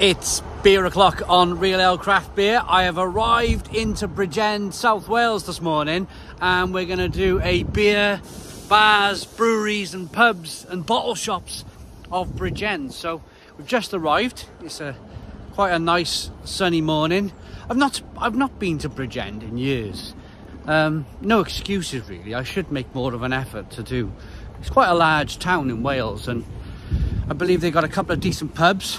It's beer o'clock on Real Ale Craft Beer. I have arrived into Bridgend, South Wales this morning, and we're going to do a beer, bars, breweries, and pubs and bottle shops of Bridgend. So we've just arrived. It's a quite a nice sunny morning. I've not I've not been to Bridgend in years. Um, no excuses really. I should make more of an effort to do. It's quite a large town in Wales, and I believe they've got a couple of decent pubs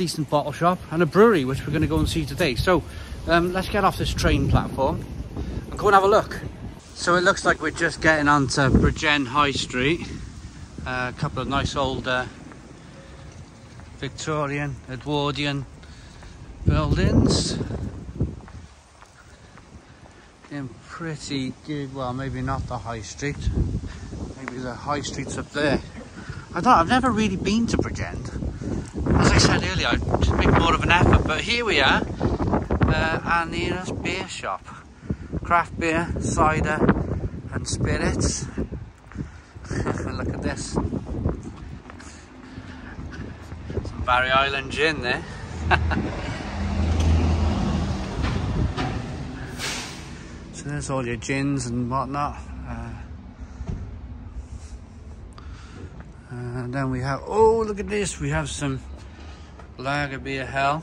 decent bottle shop and a brewery which we're going to go and see today. So um, let's get off this train platform and go and have a look. So it looks like we're just getting onto Bridgend High Street. Uh, a couple of nice old uh, Victorian Edwardian buildings. In pretty good well maybe not the high street. Maybe the high street's up there. I don't I've never really been to Bridgend as I said earlier, I'd make more of an effort, but here we are, uh, our nearest beer shop. Craft beer, cider and spirits. Look at this. Some Barry Island gin there. so there's all your gins and whatnot. Uh, and then we have, oh look at this, we have some Lager beer hell.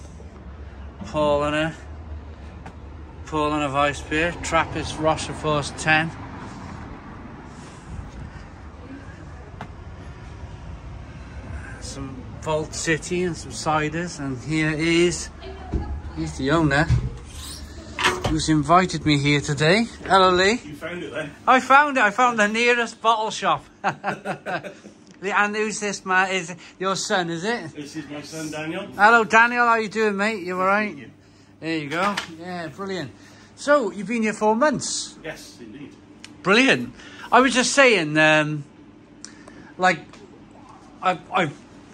Paulaner. Paulaner Weiss beer. Trappist Rochefort 10. Some Vault City and some ciders. And here is, he's the owner who's invited me here today. Hello Lee. You found it then? I found it. I found the nearest bottle shop. And who's this, man? Is your son, is it? This is my son, Daniel. Hello, Daniel. How are you doing, mate? You all right? You. There you go. Yeah, brilliant. So, you've been here four months? Yes, indeed. Brilliant. I was just saying, um, like, I, I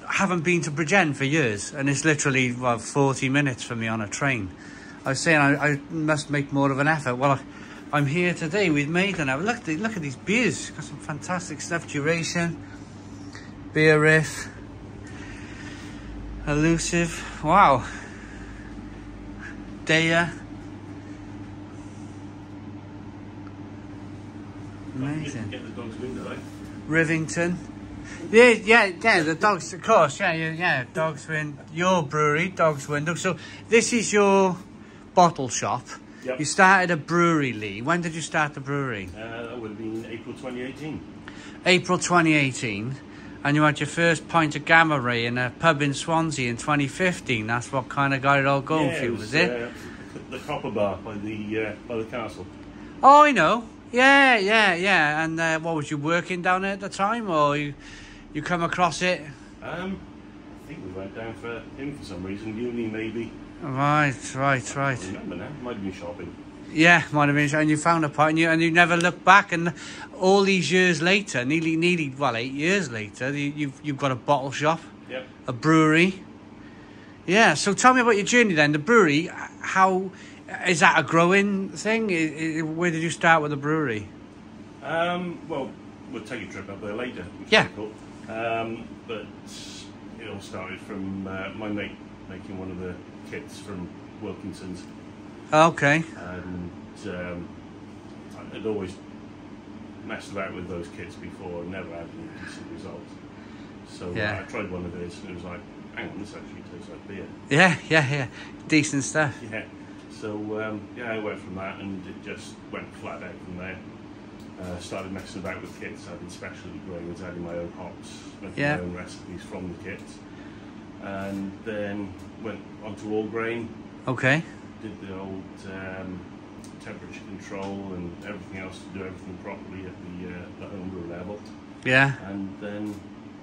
haven't been to Bridgend for years, and it's literally, well, 40 minutes for me on a train. I was saying I, I must make more of an effort. Well, I, am here today with Maiden. Look, look at these beers. Got some fantastic stuff. Duration. Beer Riff, Elusive, wow, Deya, amazing. Rivington. Yeah, yeah, yeah, the dogs, of course, yeah, yeah, yeah, Dogs Win, your brewery, Dogs Window. So this is your bottle shop. Yep. You started a brewery, Lee. When did you start the brewery? Uh, that would have been April 2018. April 2018 and you had your first pint of gamma ray in a pub in Swansea in 2015. That's what kind of got it all going yeah, for you, was, was it? Uh, the Copper Bar by the uh, by the castle. Oh, I know. Yeah, yeah, yeah. And uh, what was you working down there at the time, or you you come across it? Um, I think we went down for him for some reason. Uni maybe. Right, right, right. I remember now. Might have been shopping. Yeah, might have been. And you found a pint, and you, and you never looked back. And all these years later, nearly, nearly, well, eight years later, you, you've you've got a bottle shop, yep. a brewery. Yeah. So tell me about your journey then. The brewery. How is that a growing thing? Where did you start with the brewery? Um, well, we'll take a trip up there later. Yeah. Cool. Um, but it all started from uh, my mate making one of the kits from Wilkinson's Okay. And um, I'd always messed about with those kits before, and never had any decent results. So uh, yeah. I tried one of these and it was like, hang on, this actually tastes like beer. Yeah, yeah, yeah. Decent stuff. Yeah. So um, yeah, I went from that and it just went flat out from there. Uh, started messing about with kits. Did specialty grains, adding my own hops, making yeah. my own recipes from the kits. And then went onto all grain. Okay did the old um, temperature control and everything else to do everything properly at the, uh, the homebrew level. Yeah. And then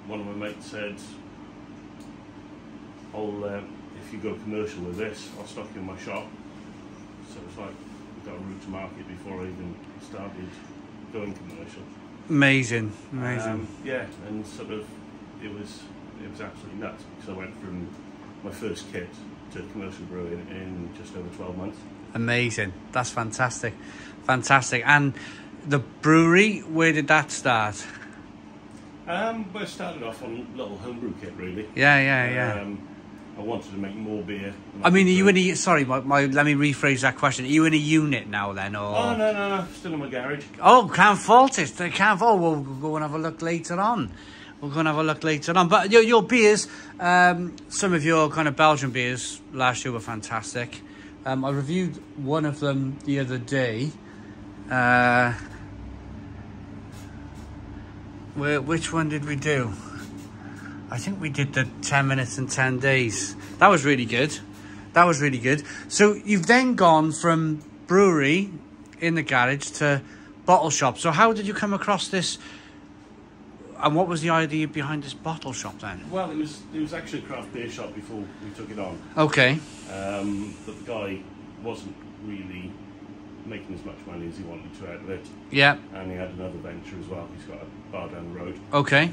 one of my mates said, "I'll uh, if you go commercial with this, I'll stock you in my shop." So it's like got a route to market before I even started going commercial. Amazing, amazing. Um, yeah, and sort of it was it was absolutely nuts because I went from my first kit to commercial brewing in just over 12 months. Amazing. That's fantastic. Fantastic. And the brewery, where did that start? Um, well, it started off on a little homebrew kit, really. Yeah, yeah, yeah. Um, I wanted to make more beer. I mean, are you in a sorry? My, my let me rephrase that question. Are you in a unit now then, or? Oh no, no, no! Still in my garage. Oh, can't fault it. They can't fault. We'll go and have a look later on. We're going to have a look later on. But your, your beers, um, some of your kind of Belgian beers last year were fantastic. Um, I reviewed one of them the other day. Uh, where, which one did we do? I think we did the 10 minutes and 10 days. That was really good. That was really good. So you've then gone from brewery in the garage to bottle shop. So how did you come across this? And what was the idea behind this bottle shop then? Well, it was it was actually a craft beer shop before we took it on. Okay. Um, but the guy wasn't really making as much money as he wanted to out of it. Yeah. And he had another venture as well. He's got a bar down the road. Okay.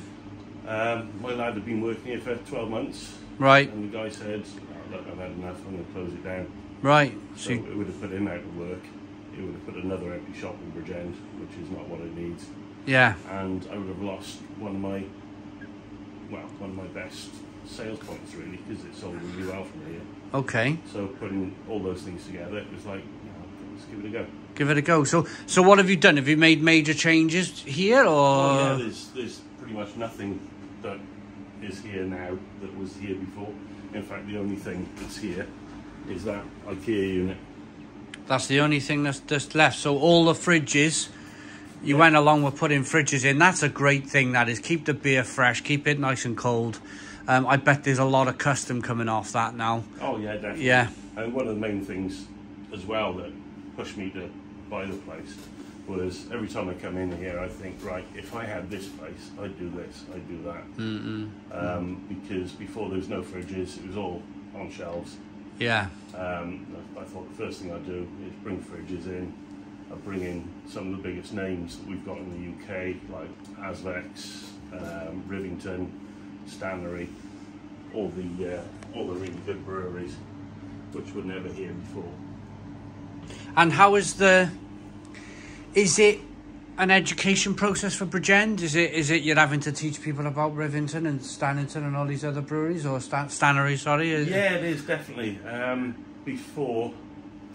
Um, my lad had been working here for 12 months. Right. And the guy said, oh, look, I've had enough, I'm going to close it down. Right. So it would have put him out of work. It would have put another empty shop in Bridgend, which is not what it needs. Yeah. And I would have lost one of my, well, one of my best sales points really, because it sold really well from here. Okay. So putting all those things together, it was like, you know, let's give it a go. Give it a go. So, so what have you done? Have you made major changes here, or? Oh, yeah, there's there's pretty much nothing that is here now that was here before. In fact, the only thing that's here is that IKEA unit. That's the only thing that's just left. So all the fridges, you went along with putting fridges in. That's a great thing. That is keep the beer fresh, keep it nice and cold. Um, I bet there's a lot of custom coming off that now. Oh yeah, definitely. Yeah. And one of the main things as well that pushed me to buy the place was every time I come in here, I think, right, if I had this place, I'd do this, I'd do that. Mm um, because before there was no fridges, it was all on shelves. Yeah. Um, I thought the first thing I'd do is bring fridges in. I'd bring in some of the biggest names that we've got in the UK, like Asvex, um, Rivington, Stanley, all the uh, all the really good breweries, which were never here before. And how is the? Is it an education process for Bridgend? Is it is it you're having to teach people about Rivington and Stannington and all these other breweries or Stan- Stannary? Sorry. Yeah, it is definitely. Um, before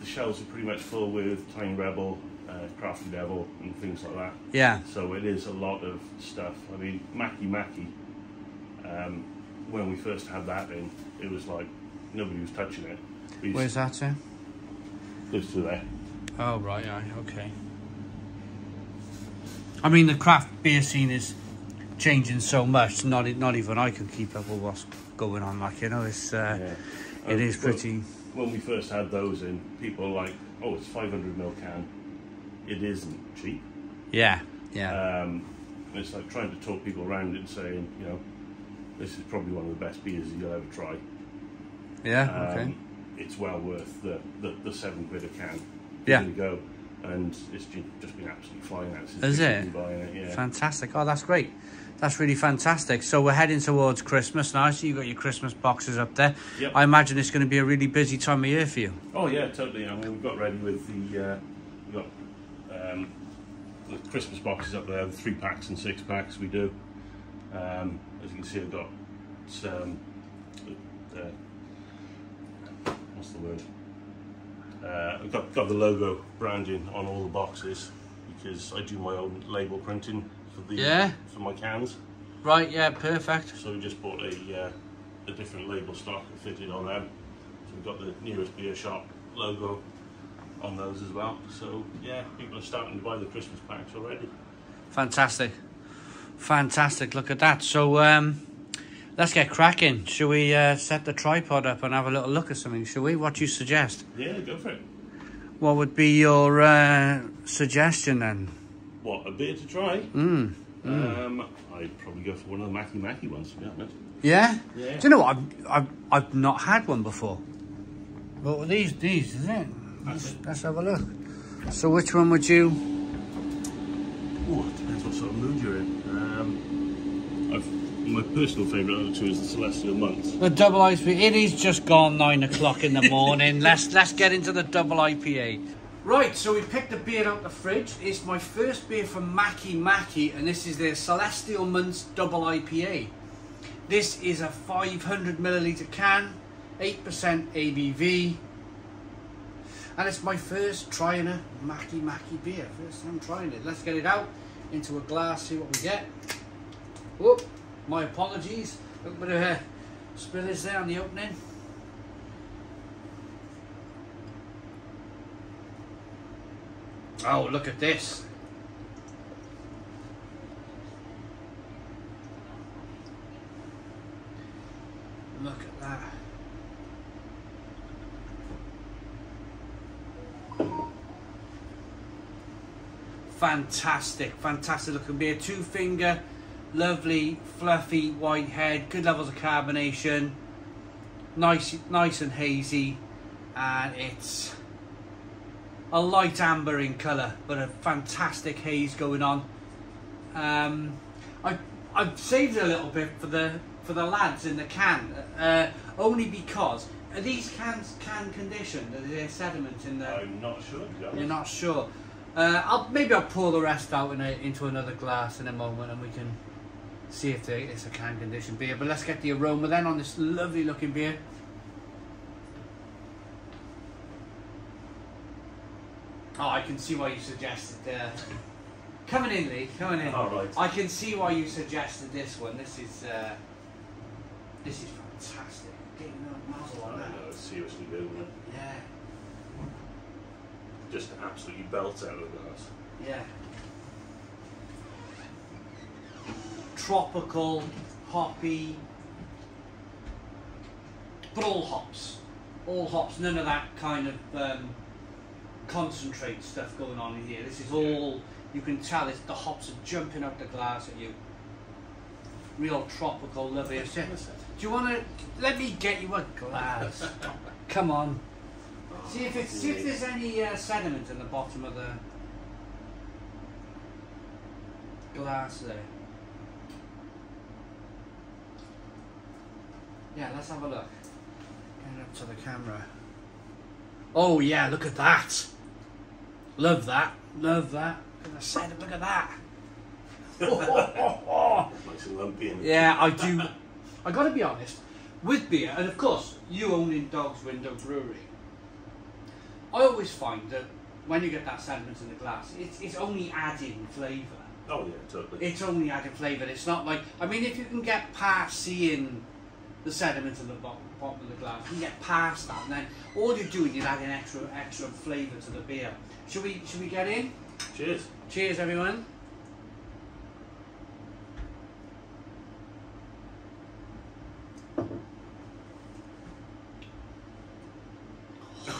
the shelves are pretty much full with Tiny Rebel, uh, Crafty Devil, and things like that. Yeah. So it is a lot of stuff. I mean, Mackie Mackie. Um, when we first had that in, it was like nobody was touching it. Where's that, sir? Goes to there. Oh right, yeah, okay. I mean, the craft beer scene is changing so much. Not not even I can keep up with what's going on. Like you know, it's uh, yeah. it um, is pretty. When we first had those in, people were like, "Oh, it's 500 ml can." It isn't cheap. Yeah, yeah. Um, it's like trying to talk people around it and saying, you know, this is probably one of the best beers you'll ever try. Yeah. Um, okay. It's well worth the, the, the seven quid a can. Yeah. You go and it's just been absolutely flying out since Is it? it yeah. Fantastic. Oh, that's great. That's really fantastic. So we're heading towards Christmas now. So you've got your Christmas boxes up there. Yep. I imagine it's going to be a really busy time of year for you. Oh yeah, totally. I mean, we've got ready with the uh, we've got um, the Christmas boxes up there, the three packs and six packs we do. Um, as you can see, I've got um, uh, what's the word? Uh, I've got, got the logo branding on all the boxes because I do my own label printing for the yeah. for my cans. Right, yeah, perfect. So we just bought a uh, a different label stock and fitted on them. So we've got the nearest beer shop logo on those as well. So yeah, people are starting to buy the Christmas packs already. Fantastic, fantastic. Look at that. So um, let's get cracking. Shall we uh, set the tripod up and have a little look at something? Shall we? What do you suggest? Yeah, go for it. What would be your uh, suggestion then? What, a beer to try? Mm. mm. Um, I'd probably go for one of the Mackie Mackie ones, to be honest. Yeah? Yeah. Do you know what? I've, I've, I've not had one before. But these, these, is it? Let's, let's have a look. So which one would you... Oh, it depends what sort of mood you're in. Um, I've my personal favourite of the two is the Celestial Month. The double IPA. It is just gone nine o'clock in the morning. let's let's get into the double IPA. Right, so we picked the beer out the fridge. It's my first beer from Mackie Mackie, and this is their Celestial Months Double IPA. This is a 500 milliliter can. 8% ABV. And it's my first trying a Mackie Mackie beer. First time trying it. Let's get it out into a glass, see what we get. Whoop, my apologies. A bit of a spillage there on the opening. Oh, look at this. Look at that. Fantastic, fantastic looking beer. Two finger, lovely, fluffy white head, good levels of carbonation, nice, nice and hazy, and it's a light amber in colour, but a fantastic haze going on. Um, I I've saved a little bit for the for the lads in the can, uh, only because are these cans can conditioned? Are there sediment in there? I'm not sure. You're not sure. Uh, I'll maybe I'll pour the rest out in a, into another glass in a moment, and we can see if they, it's a can conditioned beer. But let's get the aroma then on this lovely looking beer. Oh, I can see why you suggested. Uh, coming in, Lee. Coming in. All right. I can see why you suggested this one. This is uh, this is fantastic. Getting a muzzle I on that. know, it's seriously good, isn't it? Yeah, Just absolutely belts out of the glass. yeah. Tropical, hoppy, but all hops. All hops. None of that kind of um, concentrate stuff going on in here. This is all. You can tell it's the hops are jumping out the glass at you. Real tropical, lovely. Do you want to let me get you a glass? Come on. See if it's, see if there's any uh, sediment in the bottom of the glass there. Yeah, let's have a look. Get it up to the camera. Oh yeah, look at that. Love that. Love that. Look at the sediment. Look at that. Nice and lumpy. And Yeah, I do. I got to be honest with beer, and of course, you owning Dog's Window Brewery. I always find that when you get that sediment in the glass, it's, it's only adding flavour. Oh yeah, totally. It's only adding flavour. It's not like I mean, if you can get past seeing the sediment in the bottom, bottom of the glass, you can get past that, and then all you're doing is adding extra extra flavour to the beer. Should we should we get in? Cheers. Cheers, everyone.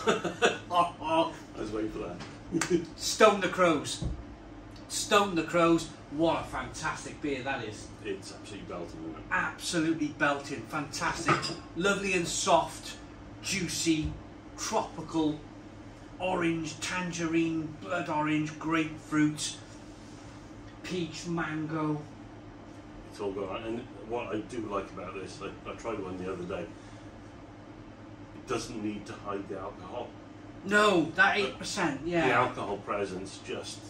I was waiting for that. Stone the Crows. Stone the Crows. What a fantastic beer that is. It's absolutely belting, isn't it? Absolutely belting. Fantastic. Lovely and soft. Juicy. Tropical. Orange, tangerine, blood orange, grapefruit, peach, mango. It's all gone. And what I do like about this, I, I tried one the other day. It doesn't need to hide the alcohol. No, that 8%, The yeah. The alcohol presence just.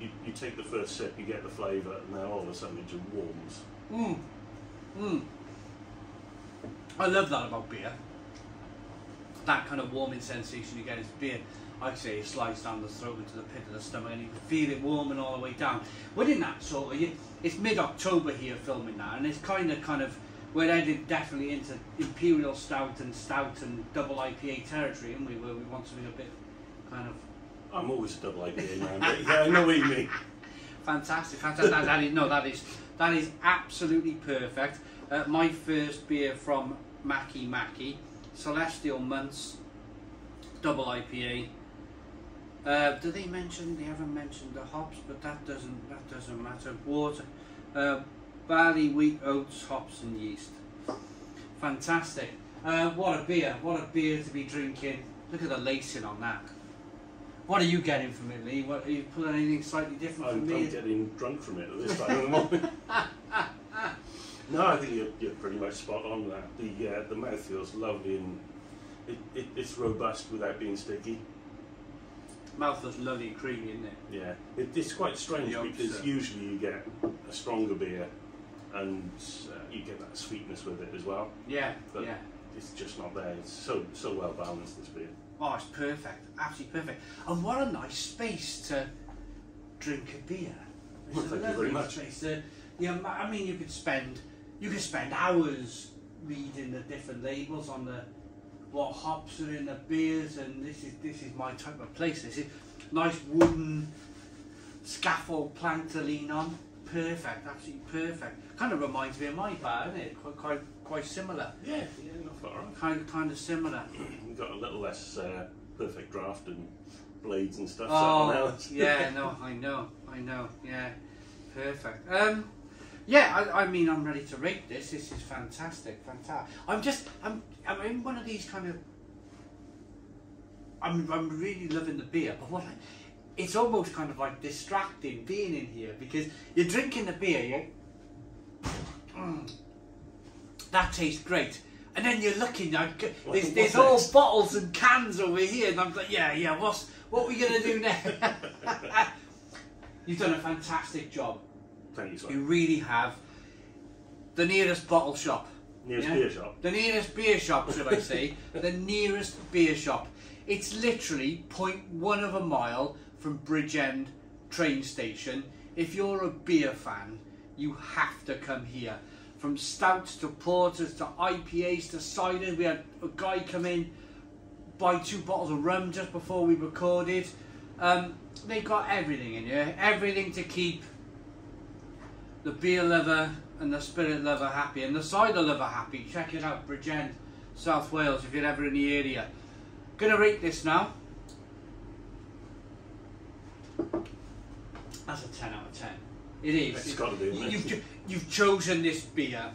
You, you take the first sip, you get the flavour, and then all of a sudden it just warms. Mm. Mm. I love that about beer. That kind of warming sensation you get is beer. I'd say it slides down the throat into the pit of the stomach and you can feel it warming all the way down. We're in that sort of, it's mid-October here filming now and it's kind of, kind of, we're headed definitely into Imperial Stout and Stout and double IPA territory, and we? Where we want something a bit kind of I'm always a double IPA man, but yeah, I know what you mean. Fantastic, fantastic. that, that is, no, that is that is absolutely perfect. Uh, my first beer from Mackie Mackie, Celestial Months, double IPA. Uh, do they mention? They haven't mentioned the hops, but that doesn't that doesn't matter. Water, uh, barley, wheat, oats, hops, and yeast. Fantastic. Uh, what a beer! What a beer to be drinking. Look at the lacing on that. What are you getting from it, Lee? What, are you pulling anything slightly different I'm, from me? I'm getting drunk from it at this time of the morning. no, I think you're, you're pretty much spot on with that. The uh, the mouth feels lovely and it, it, it's robust without being sticky. Mouth feels lovely and creamy, isn't it? Yeah, it, it's quite strange because usually you get a stronger beer and uh, you get that sweetness with it as well. Yeah, But yeah. it's just not there. It's so so well balanced this beer. Oh, it's perfect, absolutely perfect. And what a nice space to drink a beer. It's Well, a thank you very much. Space to, yeah, ma- I mean, you could spend you could spend hours reading the different labels on the what hops are in the beers, and this is this is my type of place. This is nice wooden scaffold plank to lean on. Perfect, absolutely perfect. Kind of reminds me of my bar, isn't it? Quite quite, quite similar. Yeah, yeah, not far off. Kind kind of similar. Got a little less uh, perfect draft and blades and stuff. Oh, yeah, no, I know, I know, yeah, perfect. Um, yeah, I, I mean, I'm ready to rate this. This is fantastic, fantastic. I'm just, I'm, I'm in one of these kind of. I'm, I'm really loving the beer, but what I, it's almost kind of like distracting being in here because you're drinking the beer, yeah. Mm, that tastes great. And then you're looking, like, there's, there's all bottles and cans over here, and I'm like, yeah, yeah, what's, what are we going to do now? You've done a fantastic job. Thank you, sir. You really have. The nearest bottle shop. Nearest Yeah? beer shop. The nearest beer shop, should I say? the nearest beer shop. It's literally 0.1 of a mile from Bridgend train station. If you're a beer fan, you have to come here. From stouts to porters to IPAs to ciders. We had a guy come in, buy two bottles of rum just before we recorded. Um, they got everything in here. Everything to keep the beer lover and the spirit lover happy and the cider lover happy. Check it out, Bridgend, South Wales, if you're ever in the area. Gonna rate this now. That's a 10 out of 10. It is. It's gotta be, it? You've, cho- you've chosen this beer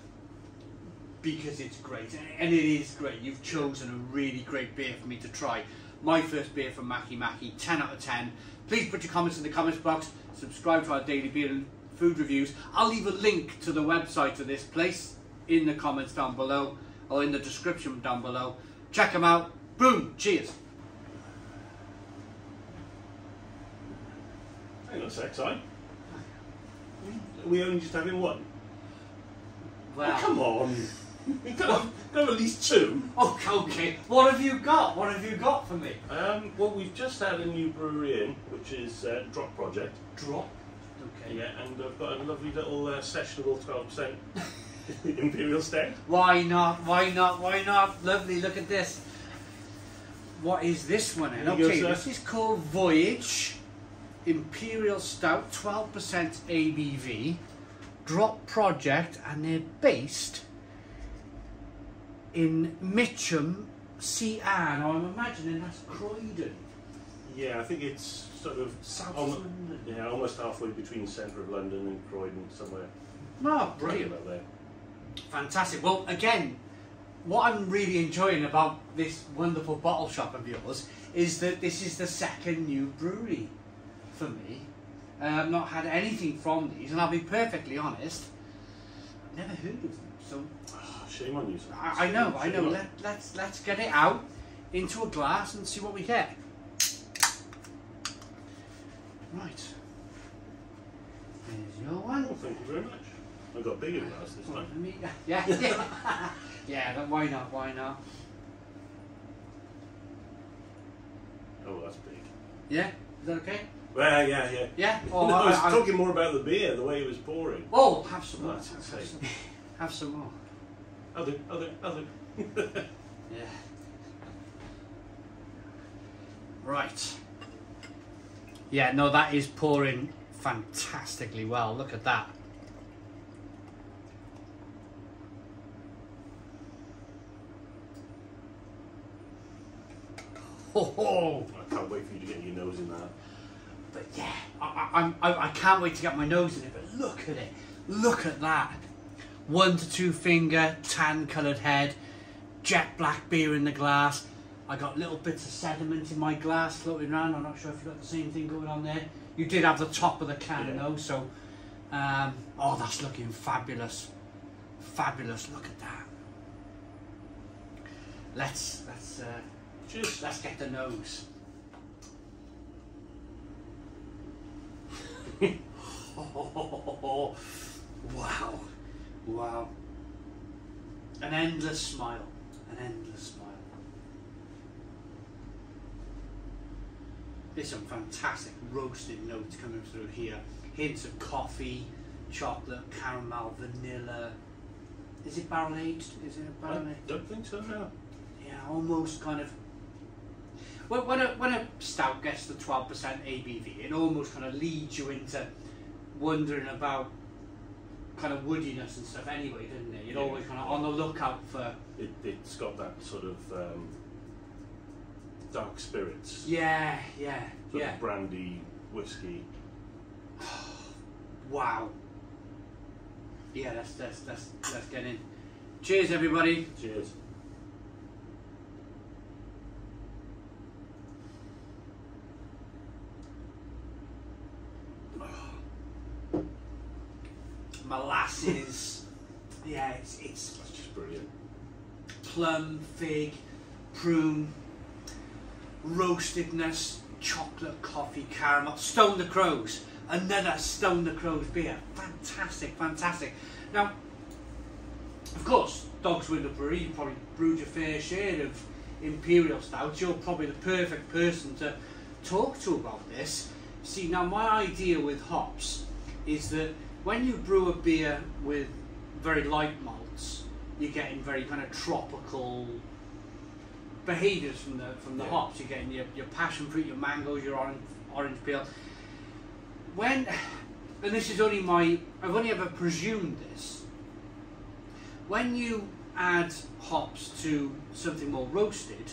because it's great, and it is great. You've chosen a really great beer for me to try. My first beer from Mackie Mackie, 10 out of 10. Please put your comments in the comments box. Subscribe to our daily beer and food reviews. I'll leave a link to the website of this place in the comments down below or in the description down below. Check them out. Boom. Cheers. Hang on a sec, Si. Are we only just having one? Well, Oh, come on. You can have, at least two. Oh, okay. What have you got? What have you got for me? Um, well, we've just had a new brewery in, which is uh, Drop Project. Drop. Okay. Yeah, and I've got a lovely little uh, sessionable 12% Imperial Stout. Why not? Why not? Why not? Lovely. Look at this. What is this one? Then? There you go, Okay, this is called Voyage Imperial Stout, 12% ABV. Drop Project, and they're based in Mitcham, CR. Now I'm imagining that's Croydon. Yeah, I think it's sort of South almo- London. yeah, almost halfway between the centre of London and Croydon, somewhere. Oh, brilliant. About there. Fantastic. Well, again, what I'm really enjoying about this wonderful bottle shop of yours is that this is the second new brewery for me. Uh, I've not had anything from these, and I'll be perfectly honest, I've never heard of them. So Oh, shame on you. sir. I, I know, I know. on- Let, let's let's get it out into a glass and see what we get. Right. There's your one. Well, thank you very much. I got bigger glass this Well, time. me- Yeah, yeah, yeah. Why not? Why not? Oh, that's big. Yeah, is that okay? Well, yeah, yeah. Yeah. Oh, no, I was I- I- talking more about the beer, the way it was pouring. Oh, have some more. That's Have some, have some more. Other, other, other. Yeah. Right. Yeah, no, that is pouring fantastically well. Look at that. Ho ho! I can't wait for you to get your nose in that. But yeah, I, I, I, can't wait to get my nose in it. But look at it. Look at that. One to two finger, tan coloured head, jet black beer in the glass. I got little bits of sediment in my glass floating around. I'm not sure if you got the same thing going on there. You did have the top of the can Yeah. though, so um, oh, that's looking fabulous, fabulous. Look at that. Let's let's uh, Cheers. let's get the nose. Oh, wow. Wow. An endless smile. an endless smile. There's some fantastic roasted notes coming through here. Hints of coffee, chocolate, caramel, vanilla. Is it barrel aged? Is it a barrel I don't think so, no. Yeah, almost kind of. When, when, a, when a stout gets to 12% ABV, it almost kind of leads you into wondering about kind of woodiness and stuff anyway, doesn't it? You're Yeah. always kind of on the lookout for. It, it's got that sort of um, dark spirits. Yeah, yeah, Sort yeah. of brandy, whiskey. Wow. Yeah, let's, let's, let's, let's get in. Cheers, everybody. Cheers. Molasses. yeah, it's, it's That's just brilliant. plum, fig, prune, roastedness, chocolate, coffee, caramel. Stone the Crows, another Stone the Crows beer. Fantastic, fantastic. Now, of course, Dogs Window Brewery, you probably brewed your fair share of Imperial Stouts. You're probably the perfect person to talk to about this. See, now my idea with hops is that when you brew a beer with very light malts, you're getting very kind of tropical behaviours from the from the Yeah. hops. You're getting your, your passion fruit, your mangoes, your orange orange peel. When and this is only my I've only ever presumed this. When you add hops to something more roasted,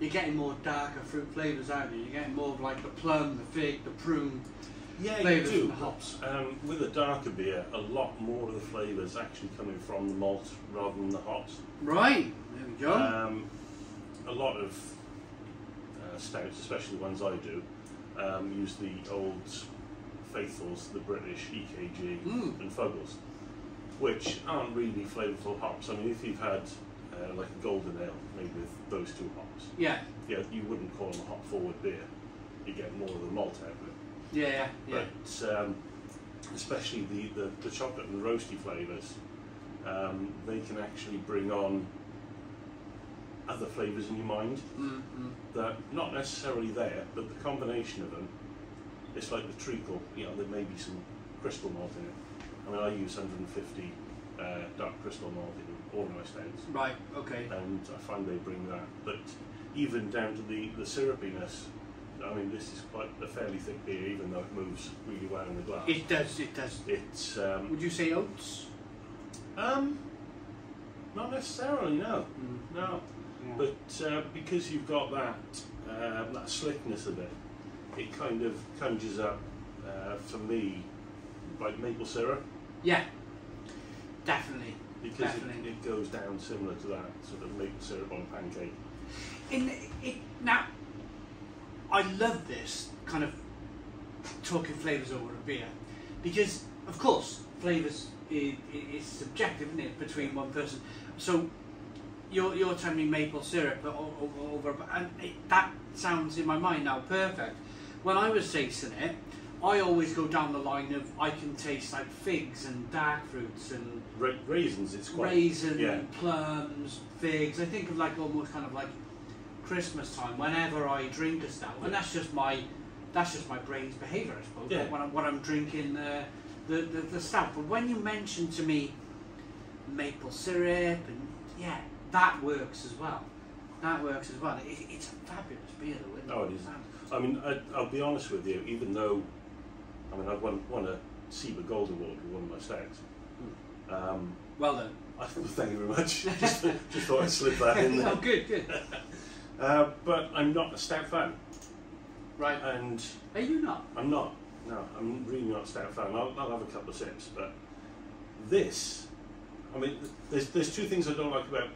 you're getting more darker fruit flavours, aren't you? You're getting more of like the plum, the fig, the prune. Yeah, you do. the hops. Um, with a darker beer, a lot more of the flavours actually coming from the malt rather than the hops. Right, there we go. Um, a lot of uh, stouts, especially the ones I do, um, use the old faithfuls, the British EKG Mm. and Fuggles, which aren't really flavourful hops. I mean, if you've had uh, like a golden ale made with those two hops, yeah, yeah, you wouldn't call them a hop forward beer. You get more of the malt out. Yeah, yeah. But um, especially the, the, the chocolate and the roasty flavours, um, they can actually bring on other flavours in your mind Mm, mm. that not necessarily there, but the combination of them, it's like the treacle. You know, there may be some crystal malt in it. I mean, I use 150 uh, dark crystal malt in all my stouts, Right, okay. and I find they bring that. But even down to the the syrupiness. I mean, this is quite a fairly thick beer, even though it moves really well in the glass. It does, it does. It's um, Would you say oats? um, not necessarily, no, Mm. no. Yeah. But uh, because you've got that um, that slickness of it, it kind of conjures up uh, for me like maple syrup yeah, definitely. because Definitely. it, it goes down similar to that sort of maple syrup on a pancake. In it now, I love this kind of talking flavours over a beer because, of course, flavours is, is subjective, isn't it, between one person. So you're you're telling me maple syrup o- o- over, and it, that sounds in my mind now perfect. When I was tasting it, I always go down the line of I can taste like figs and dark fruits and Ra- raisins, it's quite raisin, yeah. plums, figs. I think of like almost kind of like Christmas time whenever I drink a stout, and that's just my that's just my brain's behaviour, I suppose. Yeah. When I'm when I'm drinking the, the the the stout. But when you mention to me maple syrup and yeah, that works as well. That works as well. It, it's a fabulous beer, though. Isn't Oh, it is. I mean, I, I'll be honest with you. Even though, I mean, I've won, won a SIBA Gold Award with one of my stouts. Um, Well done. I, thank you very much. just, just thought I'd slip that in there. oh, good, good. Uh, but I'm not a stout fan, Right. and Are you not? I'm not. No, I'm really not a stout fan. I'll, I'll have a couple of sips, but this, I mean, there's there's two things I don't like about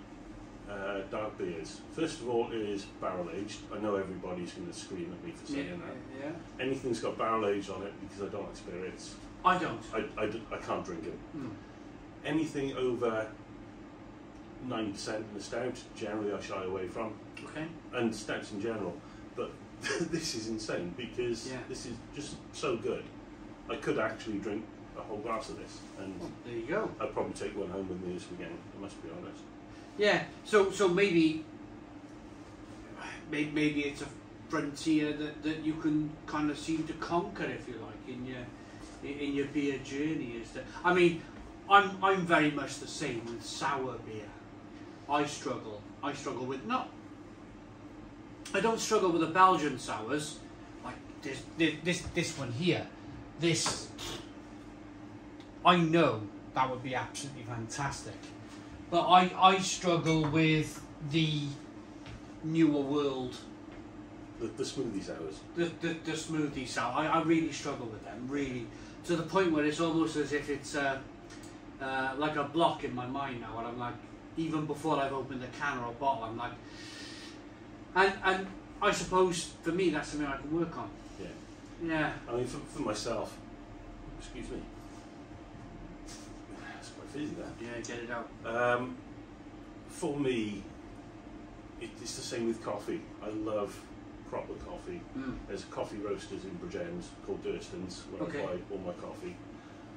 uh, dark beers. First of all, it is barrel aged. I know everybody's going to scream at me for Yeah. saying that. yeah. Anything's got barrel aged on it because I don't like spirits. I don't. I, I, I can't drink it. Mm. Anything over nine percent in a stout, generally I shy away from. Okay. and stouts in general. But this is insane because Yeah. this is just so good. I could actually drink a whole glass of this, and Well, there you go. I'd probably take one home with me this weekend. I must be honest. Yeah. So so maybe maybe, maybe it's a frontier that, that you can kind of seem to conquer, if you like, in your in your beer journey. Is that I mean, I'm I'm very much the same with sour beer. I struggle. I struggle with not. I don't struggle with the Belgian sours, like this this this, this one here. This I know that would be absolutely fantastic, but I I struggle with the newer world The, the smoothie sours. the, the, the smoothie sour. I, I really struggle with them, really. To the point where it's almost as if it's uh, uh, like a block in my mind now, and I'm like, even before I've opened a can or a bottle, I'm like, and and I suppose for me that's something I can work on. Yeah. Yeah, I mean, for, for myself, excuse me. It's quite fizzy that. yeah, get it out. Um, for me, it, it's the same with coffee. I love proper coffee. Mm. There's coffee roasters in Bridgends called Durstons where Okay. I buy all my coffee.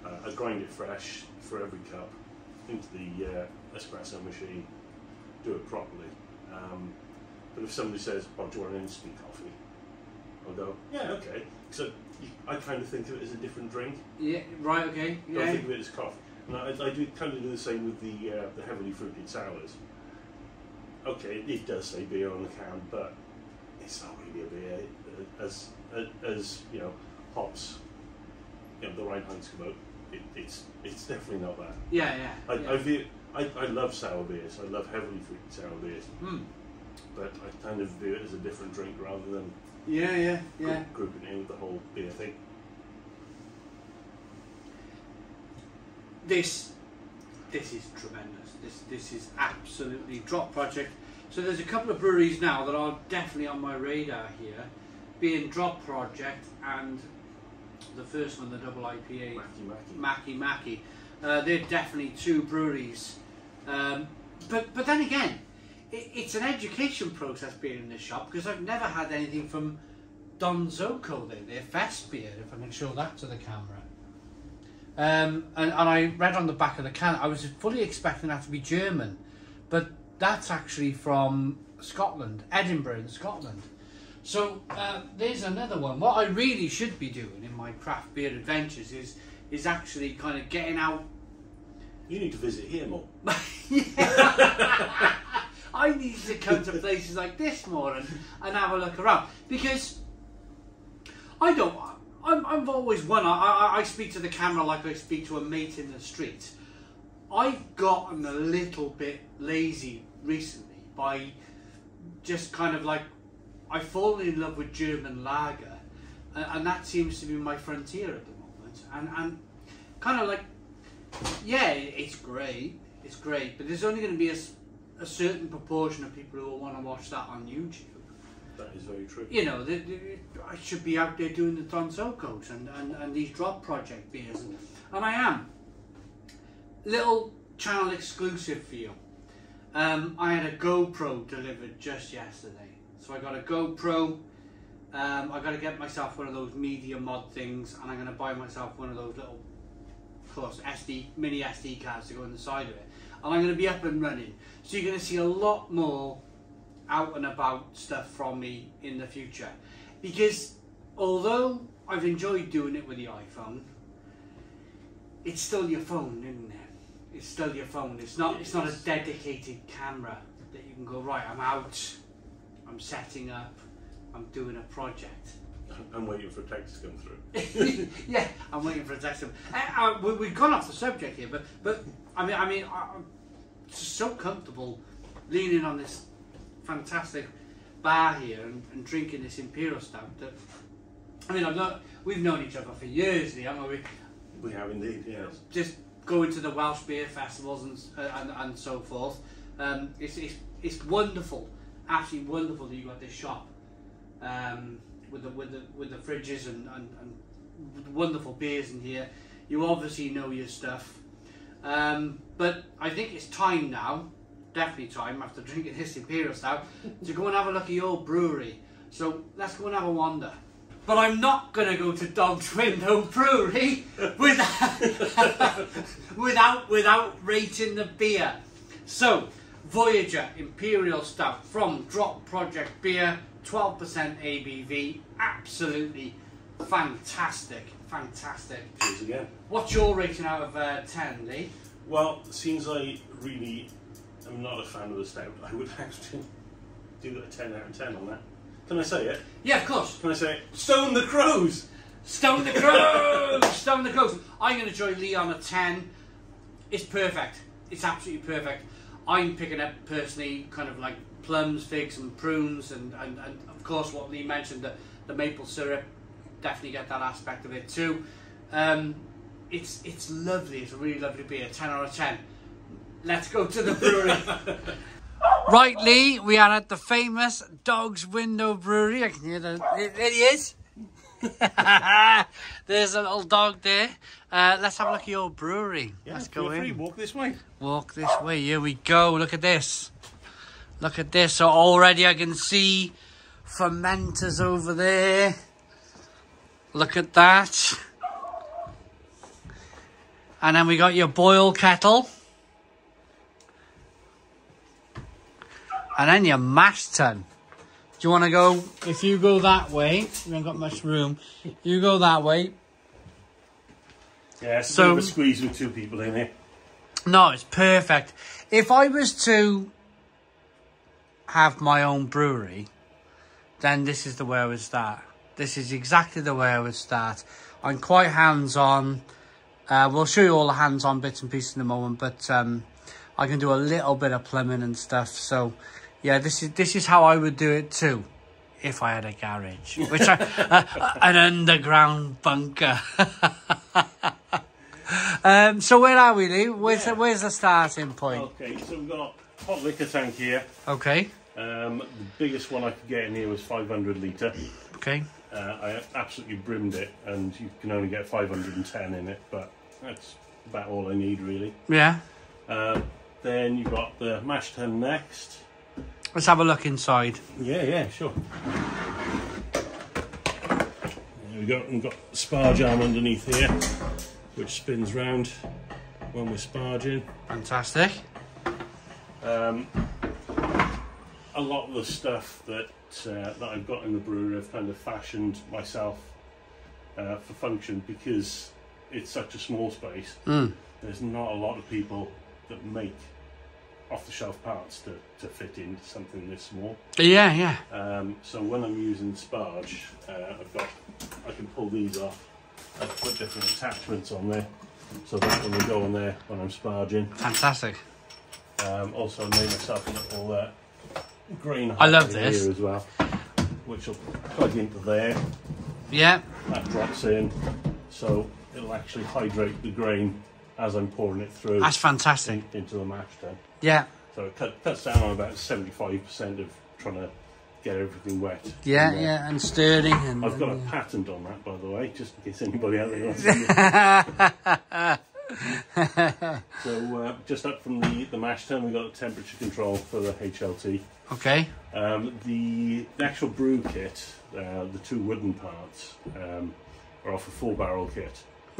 Uh, I grind it fresh for every cup into the uh, espresso machine, do it properly. Um, but if somebody says, "Oh, do you want an instant coffee?" I'll go, "Yeah, okay." So I kind of think of it as a different drink. Yeah, right. Okay. Don't think of it as coffee. And I, I do kind of do the same with the uh, the heavily fruited sours. Okay, it does say beer on the can, but it's not really a beer. Uh, As uh, as you know, hops, you know, the Reinheitsgebot, it, it's it's definitely not that. Yeah, yeah. I, yeah. I, I, I love sour beers. I love heavily fruited sour beers, Mm. But I kind of view it as a different drink rather than Yeah, yeah, group- yeah. grouping it in with the whole beer thing. this this is tremendous. This this is absolutely drop project. So there's a couple of breweries now that are definitely on my radar here, being Drop Project and the first one, the double IPA, Mackie Mackie. Mackie Mackie. Uh, they're definitely two breweries. Um, but but then again, it, it's an education process being in this shop because I've never had anything from Donzoko, their, their fest beer, if I can show that to the camera. Um, and, and I read on the back of the can, I was fully expecting that to be German, but that's actually from Scotland, Edinburgh in Scotland. So uh, there's another one. What I really should be doing in my craft beer adventures is is actually kind of getting out. You need to visit here more. I need to come to places like this more and, and have a look around because I don't. I'm, I've always one. I, I, I speak to the camera like I speak to a mate in the street. I've gotten a little bit lazy recently by just kind of like I've fallen in love with German lager, and, and that seems to be my frontier at the moment. And and kind of like, yeah, it's great, it's great, but there's only going to be a, a certain proportion of people who will want to watch that on YouTube. That is very true. You know, the, the, I should be out there doing the Don and, and, and these drop project beers, and I am. Little channel exclusive for you. Um, I had a GoPro delivered just yesterday, so I got a GoPro. Um, I got to get myself one of those media mod things, and I'm going to buy myself one of those little, course, SD mini SD cards to go in the side of it, and I'm going to be up and running. So you're going to see a lot more out and about stuff from me in the future, because although I've enjoyed doing it with the iPhone, it's still your phone, isn't it? It's still your phone. It's not. It's not a dedicated camera that you can go right. I'm out. I'm setting up. I'm doing a project. I'm waiting for a text to come through. yeah, I'm waiting for a text. Uh, uh, we, we've gone off the subject here, but but I mean, I mean, I- I'm just so comfortable leaning on this fantastic bar here and, and drinking this imperial stout. That I mean, I've not. We've known each other for years, Liam. haven't we? We have indeed, yes. just going to the Welsh beer festivals and uh, and, and so forth. Um, it's, it's it's wonderful, absolutely wonderful that you've got this shop um, with the with the with the fridges and, and, and wonderful beers in here. You obviously know your stuff, um, but I think it's time now. Definitely time after drinking this imperial stout to go and have a look at your brewery. So let's go and have a wander. But I'm not going to go to Dog's Window Brewery without, without, without rating the beer. So, Voyager Imperial Stout from Drop Project Beer, 12% ABV. Absolutely fantastic, fantastic. Cheers again. What's your rating out of uh, 10, Lee? Well, since I really am not a fan of the stout, I would actually do a 10 out of 10 on that. Can I say it? Yeah, of course. Can I say Stone the Crows? Stone the Crows! Stone the Crows. I'm going to join Lee on a 10. It's perfect. It's absolutely perfect. I'm picking up personally kind of like plums, figs, and prunes, and, and, and of course what Lee mentioned, the, the maple syrup. Definitely get that aspect of it too. Um, it's it's lovely. It's a really lovely beer. 10 out of 10. Let's go to the brewery. right, Lee, we are at the famous Dog's Window Brewery. I can hear the. There he is. There's a little dog there. Uh, let's have a look at your brewery. let's go feel free, in. Walk this way. Walk this way. Here we go. Look at this. Look at this. So already I can see fermenters over there. Look at that. And then we got your boil kettle. And then your mash tun. Do you want to go? If you go that way, we haven't got much room. You go that way. Yeah, So- bit of a squeeze with two people in here. No, it's perfect. If I was to have my own brewery, then this is the way I would start. This is exactly the way I would start. I'm quite hands-on. Uh, we'll show you all the hands-on bits and pieces in a moment, but um, I can do a little bit of plumbing and stuff. So, yeah, this is this is how I would do it too, if I had a garage, which I uh, an underground bunker. um, so where are we, Lee? Where's the, where's the starting point? Okay, so we've got a hot liquor tank here. Okay, Um, the biggest one I could get in here was 500 litre. okay, Uh, I absolutely brimmed it, and you can only get 510 in it, but that's about all I need really. yeah. Um, then you've got the mash tun next. Let's have a look inside. Yeah, yeah, sure. There we go. We've got the sparge arm underneath here, which spins round when we're sparging. Fantastic. Um, a lot of the stuff that uh, that I've got in the brewery, I've kind of fashioned myself uh, for function because it's such a small space. Mm. There's not a lot of people that make off-the-shelf parts to, to fit into something this small. Yeah, yeah. Um, so when I'm using sparge, uh, I've got I can pull these off. I put different attachments on there, so that when they go on there when I'm sparging. Fantastic. Um, also, I made myself a little uh, grain. I love this. here as well, which will plug into there. Yeah, That drops in, so it'll actually hydrate the grain as I'm pouring it through that's fantastic. into the mash tun. Yeah, So it cut, cuts down on about 75% of trying to get everything wet. yeah, in there. Uh, yeah, and sturdy. And, I've got a patent on that, by the way, just in case anybody out there wants to. So uh, just up from the, the mash tun, we've got the temperature control for the HLT. okay, Um, the, the actual brew kit, uh, the two wooden parts, um, are off a four barrel kit.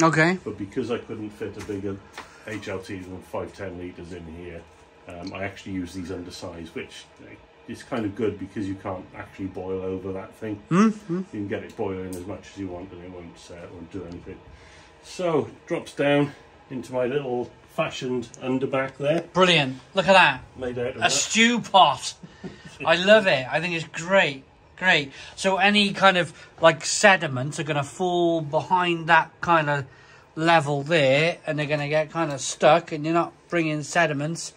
okay. But because I couldn't fit a bigger HLT than 510 litres in here, um, I actually use these undersized, which uh, is kind of good because you can't actually boil over that thing. Mm-hmm. You can get it boiling as much as you want and it won't, uh, won't do anything. So, drops down into my little fashioned underback there, Brilliant. Look at that. made out of A that. stew pot. I love it. I think it's great. Great. So any kind of like sediments are going to fall behind that kind of level there and they're going to get kind of stuck and you're not bringing sediments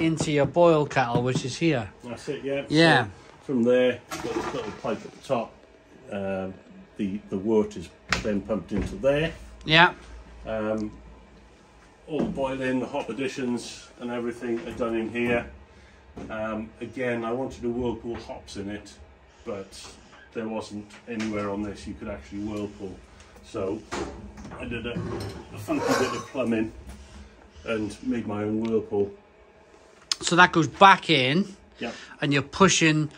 into your boil kettle, which is here. That's it, yeah. Yeah. So from there, got this little pipe at the top. Um, the the wort is then pumped into there. Yeah. Um, all the boiling, the hop additions, and everything are done in here. Um, again, I wanted to whirlpool hops in it, but there wasn't anywhere on this you could actually whirlpool. So I did a, a funky bit of plumbing and made my own whirlpool. So that goes back in Yeah. and you're pushing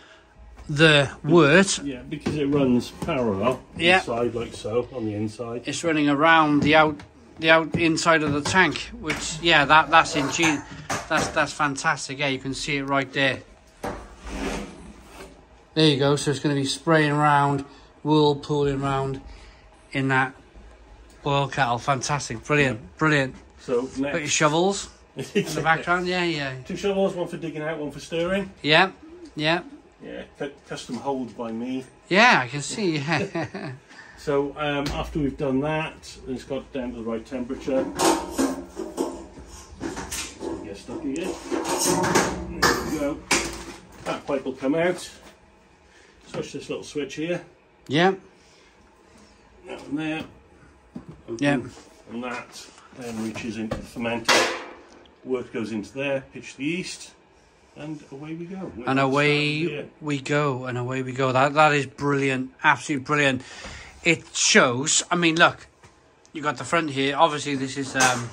the wort. Yeah, because it runs parallel Yeah. inside like so on the inside. It's running around the out the out inside of the tank, which yeah, that that's ingenious. That's that's fantastic. Yeah, you can see it right there. There you go. So it's going to be spraying around, whirlpooling around in that boil kettle. Fantastic, brilliant, brilliant. So Got your shovels in the background. Yeah, yeah, two shovels, one for digging out, one for stirring. yeah, yeah, Yeah, custom holds by me. yeah. I can see. Yeah, So um, after we've done that, and it's got down to the right temperature. Get stuck again. There we go. That pipe will come out. Switch this little switch here. yeah, That one there. Open, Yeah. And that then reaches into the fermenter. Wort goes into there, pitch the yeast, and away we go. We're and away we go, and away we go. That that is brilliant, absolutely brilliant. It shows. I mean, look, you got the front here. Obviously, this is um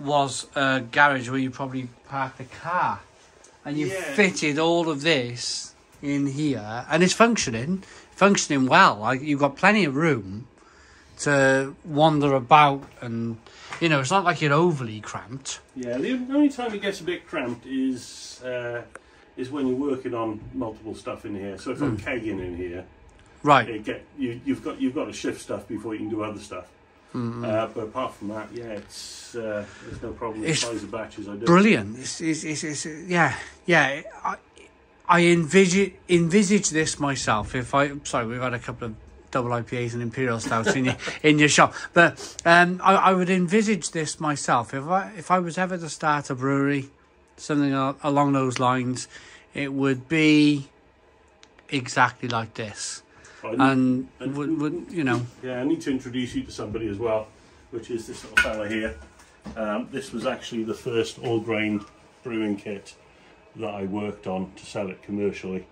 was a garage where you probably parked the car, and you Yeah. fitted all of this in here, and it's functioning, functioning well. Like you've got plenty of room to wander about, and you know it's not like you're overly cramped. Yeah, the only time it gets a bit cramped is uh, is when you're working on multiple stuff in here. So if I'm kegging in here, Right. get you, you've got you've got to shift stuff before you can do other stuff. Uh, but apart from that, yeah, it's uh, there's no problem with the size of batches I do. brilliant. It's, it's, it's, it's, yeah, yeah. I, I envisage envisage this myself. If I sorry, we've had a couple of double IPAs and imperial stouts in your in your shop, but um, I, I would envisage this myself. If I if I was ever to start a brewery, something along those lines, it would be exactly like this, I- and would, would you know? Yeah, I need to introduce you to somebody as well, which is this little fella here. Um, this was actually the first all grain brewing kit that I worked on to sell it commercially,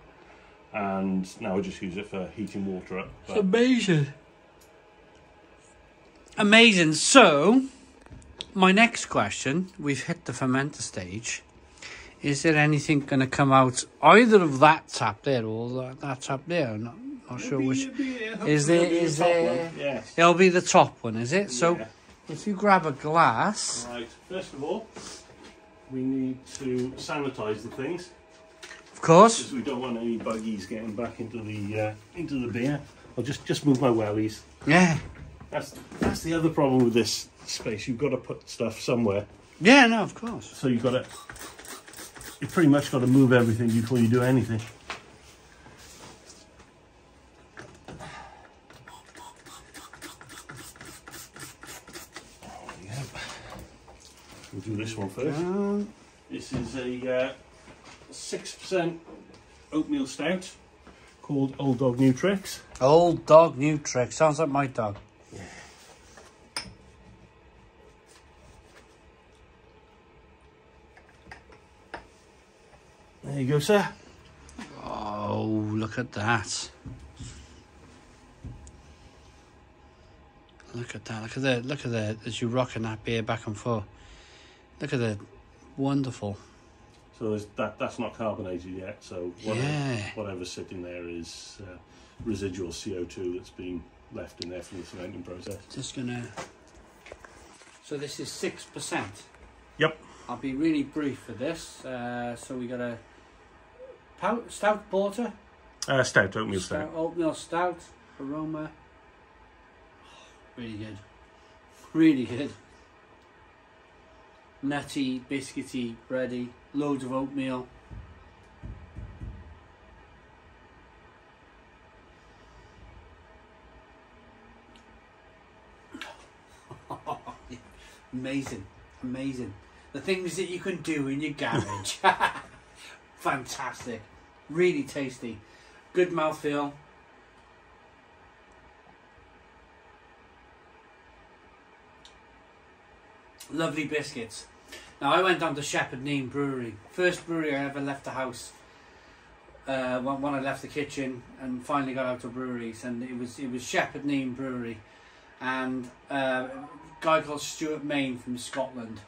and now I just use it for heating water up. But amazing. Amazing. So, my next question, we've hit the fermenter stage. Is there anything going to come out either of that tap there or that, tap there? Not, not sure It'll be- which. be- is be the top there- one, Yes. It'll be the top one, is it? So, Yeah. if you grab a glass, Right. First of all, we need to sanitize the things of course. because we don't want any buggies getting back into the uh, into the beer. I'll just just move my wellies. Yeah. That's that's the other problem with this space. You've got to put stuff somewhere. Yeah, no, of course. So you've got to, you pretty much got to move everything before you do anything. We'll do this one first. Um, This is a six percent oatmeal stout called Old Dog New Tricks. old dog, new trick. Sounds like my dog. There you go, sir. Oh, look at that. Look at that. Look at that. look at that. as you're rocking that beer back and forth. Look at the wonderful. So that that's not carbonated yet. So whatever, Yeah. whatever's sitting there is uh, residual CO2 that's been left in there from the fermenting process. Just gonna So this is six percent. Yep. I'll be really brief for this. Uh, so we got a stout porter, Uh, stout, oatmeal stout, stout. oatmeal stout, aroma. Really good. Really good. Nutty, biscuity, bready, loads of oatmeal. amazing, amazing. The things that you can do in your garage. Fantastic. Really tasty. Good mouthfeel. Lovely biscuits. Now I went down to Shepherd Neame Brewery. First brewery I ever left the house. Uh, when, when I left the kitchen and finally got out to breweries, and it was it was Shepherd Neame Brewery, and uh, a guy called Stuart Main from Scotland,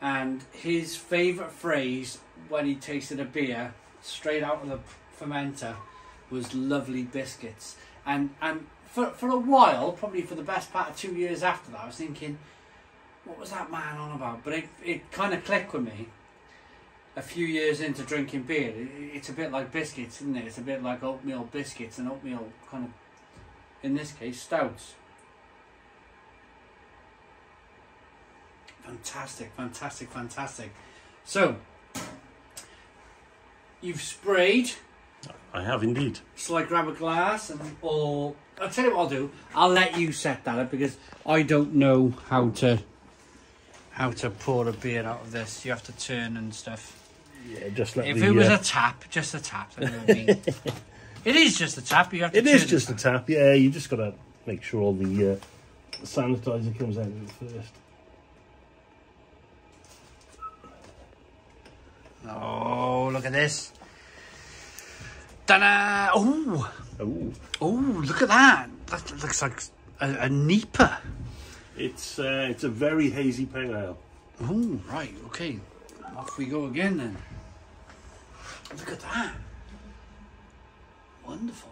and his favourite phrase when he tasted a beer straight out of the fermenter was "lovely biscuits," and and for for a while, probably for the best part of two years after that, I was thinking, what was that man on about? But it it kind of clicked with me. A few years into drinking beer, it, it's a bit like biscuits, isn't it? It's a bit like oatmeal biscuits and oatmeal kind of, in this case, stouts. Fantastic, fantastic, fantastic. So, you've sprayed. I have indeed. Shall I grab a glass and or I'll tell you what I'll do. I'll let you set that up because I don't know how to how to pour a beer out of this. You have to turn and stuff. Yeah, just let If the, it was uh, a tap, just a tap. I know what I mean. it is just a tap. You have to. It is just a tap, yeah. You just got to make sure all the uh, sanitizer comes out of it first. Oh, look at this. Ta-da! Oh, Oh, oh, look at that. That looks like a, a NEIPA. It's uh, it's a very hazy pale ale. Oh, right, okay. Off we go again then. Look at that. Wonderful.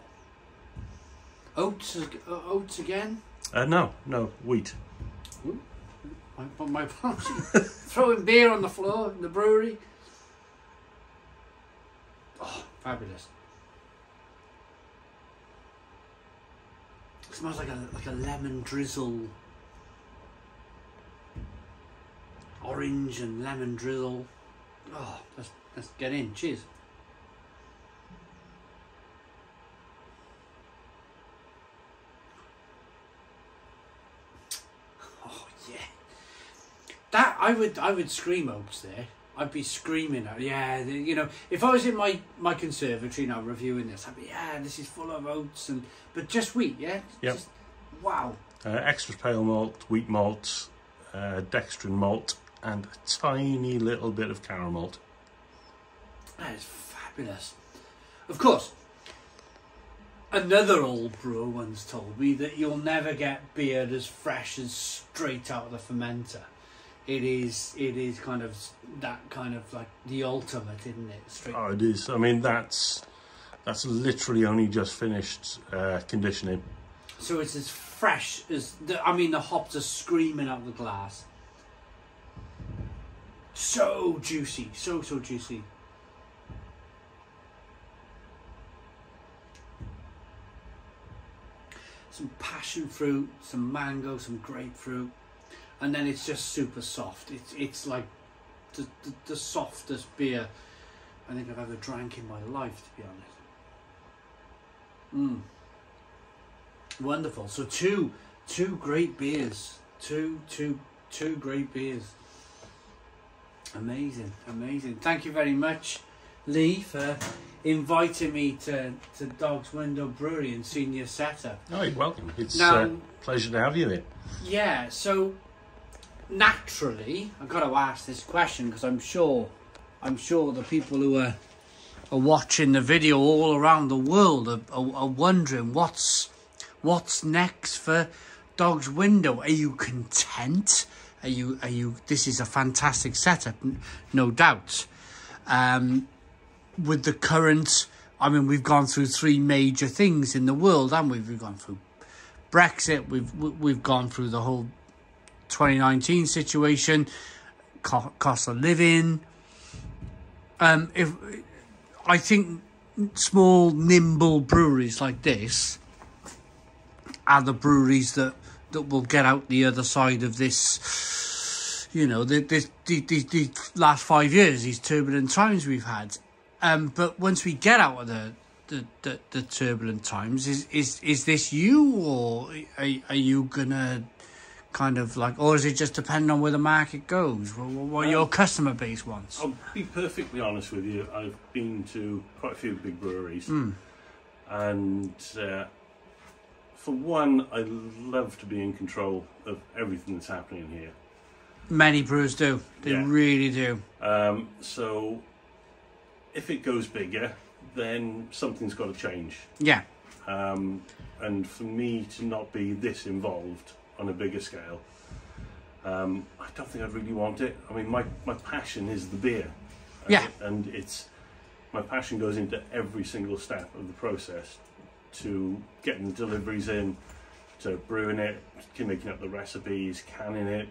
Oats, uh, oats again. Uh, no, no, wheat. My, my throwing beer on the floor in the brewery. Oh, fabulous. smells like a like a lemon drizzle. Orange and lemon drizzle. Oh, let's let's get in. Cheers. Oh yeah. That I would I would scream oats there. I'd be screaming out, yeah, you know, if I was in my, my conservatory now reviewing this, I'd be, yeah, this is full of oats and but just wheat, yeah, Yep. Just, wow, Uh, extra pale malt, wheat malt, uh, dextrin malt, and a tiny little bit of caramel that is fabulous. Of course, another old brewer once told me that you'll never get beer as fresh as straight out of the fermenter. It is, it is kind of that kind of like the ultimate, isn't it? Straight. Oh, it is. I mean, that's that's literally only just finished uh, conditioning. So it's as fresh as the, I mean the hops are screaming out the glass. So juicy, so so juicy. Some passion fruit, some mango, some grapefruit, and then it's just super soft. It's it's like the, the, the softest beer I think I've ever drank in my life, to be honest. Mm. Wonderful. So two two great beers. Two two two great beers. Amazing, amazing. Thank you very much, Lee, for inviting me to, to Dog's Window Brewery and seeing your setup. Oh, you're welcome. It's Now- a pleasure to have you here. Yeah, so naturally, I've got to ask this question because I'm sure, I'm sure the people who are are watching the video all around the world are, are, are wondering what's what's next for Dog's Window. Are you content? Are you are you? This is a fantastic setup, no doubt. Um, with the current, I mean, we've gone through three major things in the world, we? We've gone through Brexit. We've we- we've gone through the whole 2019 situation, co- cost of living. Um, if I think small, nimble breweries like this are the breweries that that will get out the other side of this. You know, the, this, the, the, the last five years, these turbulent times we've had. Um, but once we get out of the the, the, the turbulent times, is is is this you, or are, are you gonna kind of like, or is it just depending on where the market goes, what, what your customer base wants? I'll be perfectly honest with you. I've been to quite a few big breweries, and uh, for one, I love to be in control of everything that's happening here. Many brewers do. They Yeah. really do. Um, so, if it goes bigger, then something's got to change. Yeah. Um, and for me to not be this involved on a bigger scale, um, I don't think I'd really want it. I mean, my, my passion is the beer. Yeah. And it's my passion goes into every single step of the process. To getting the deliveries in, to brewing it, to making up the recipes, canning it,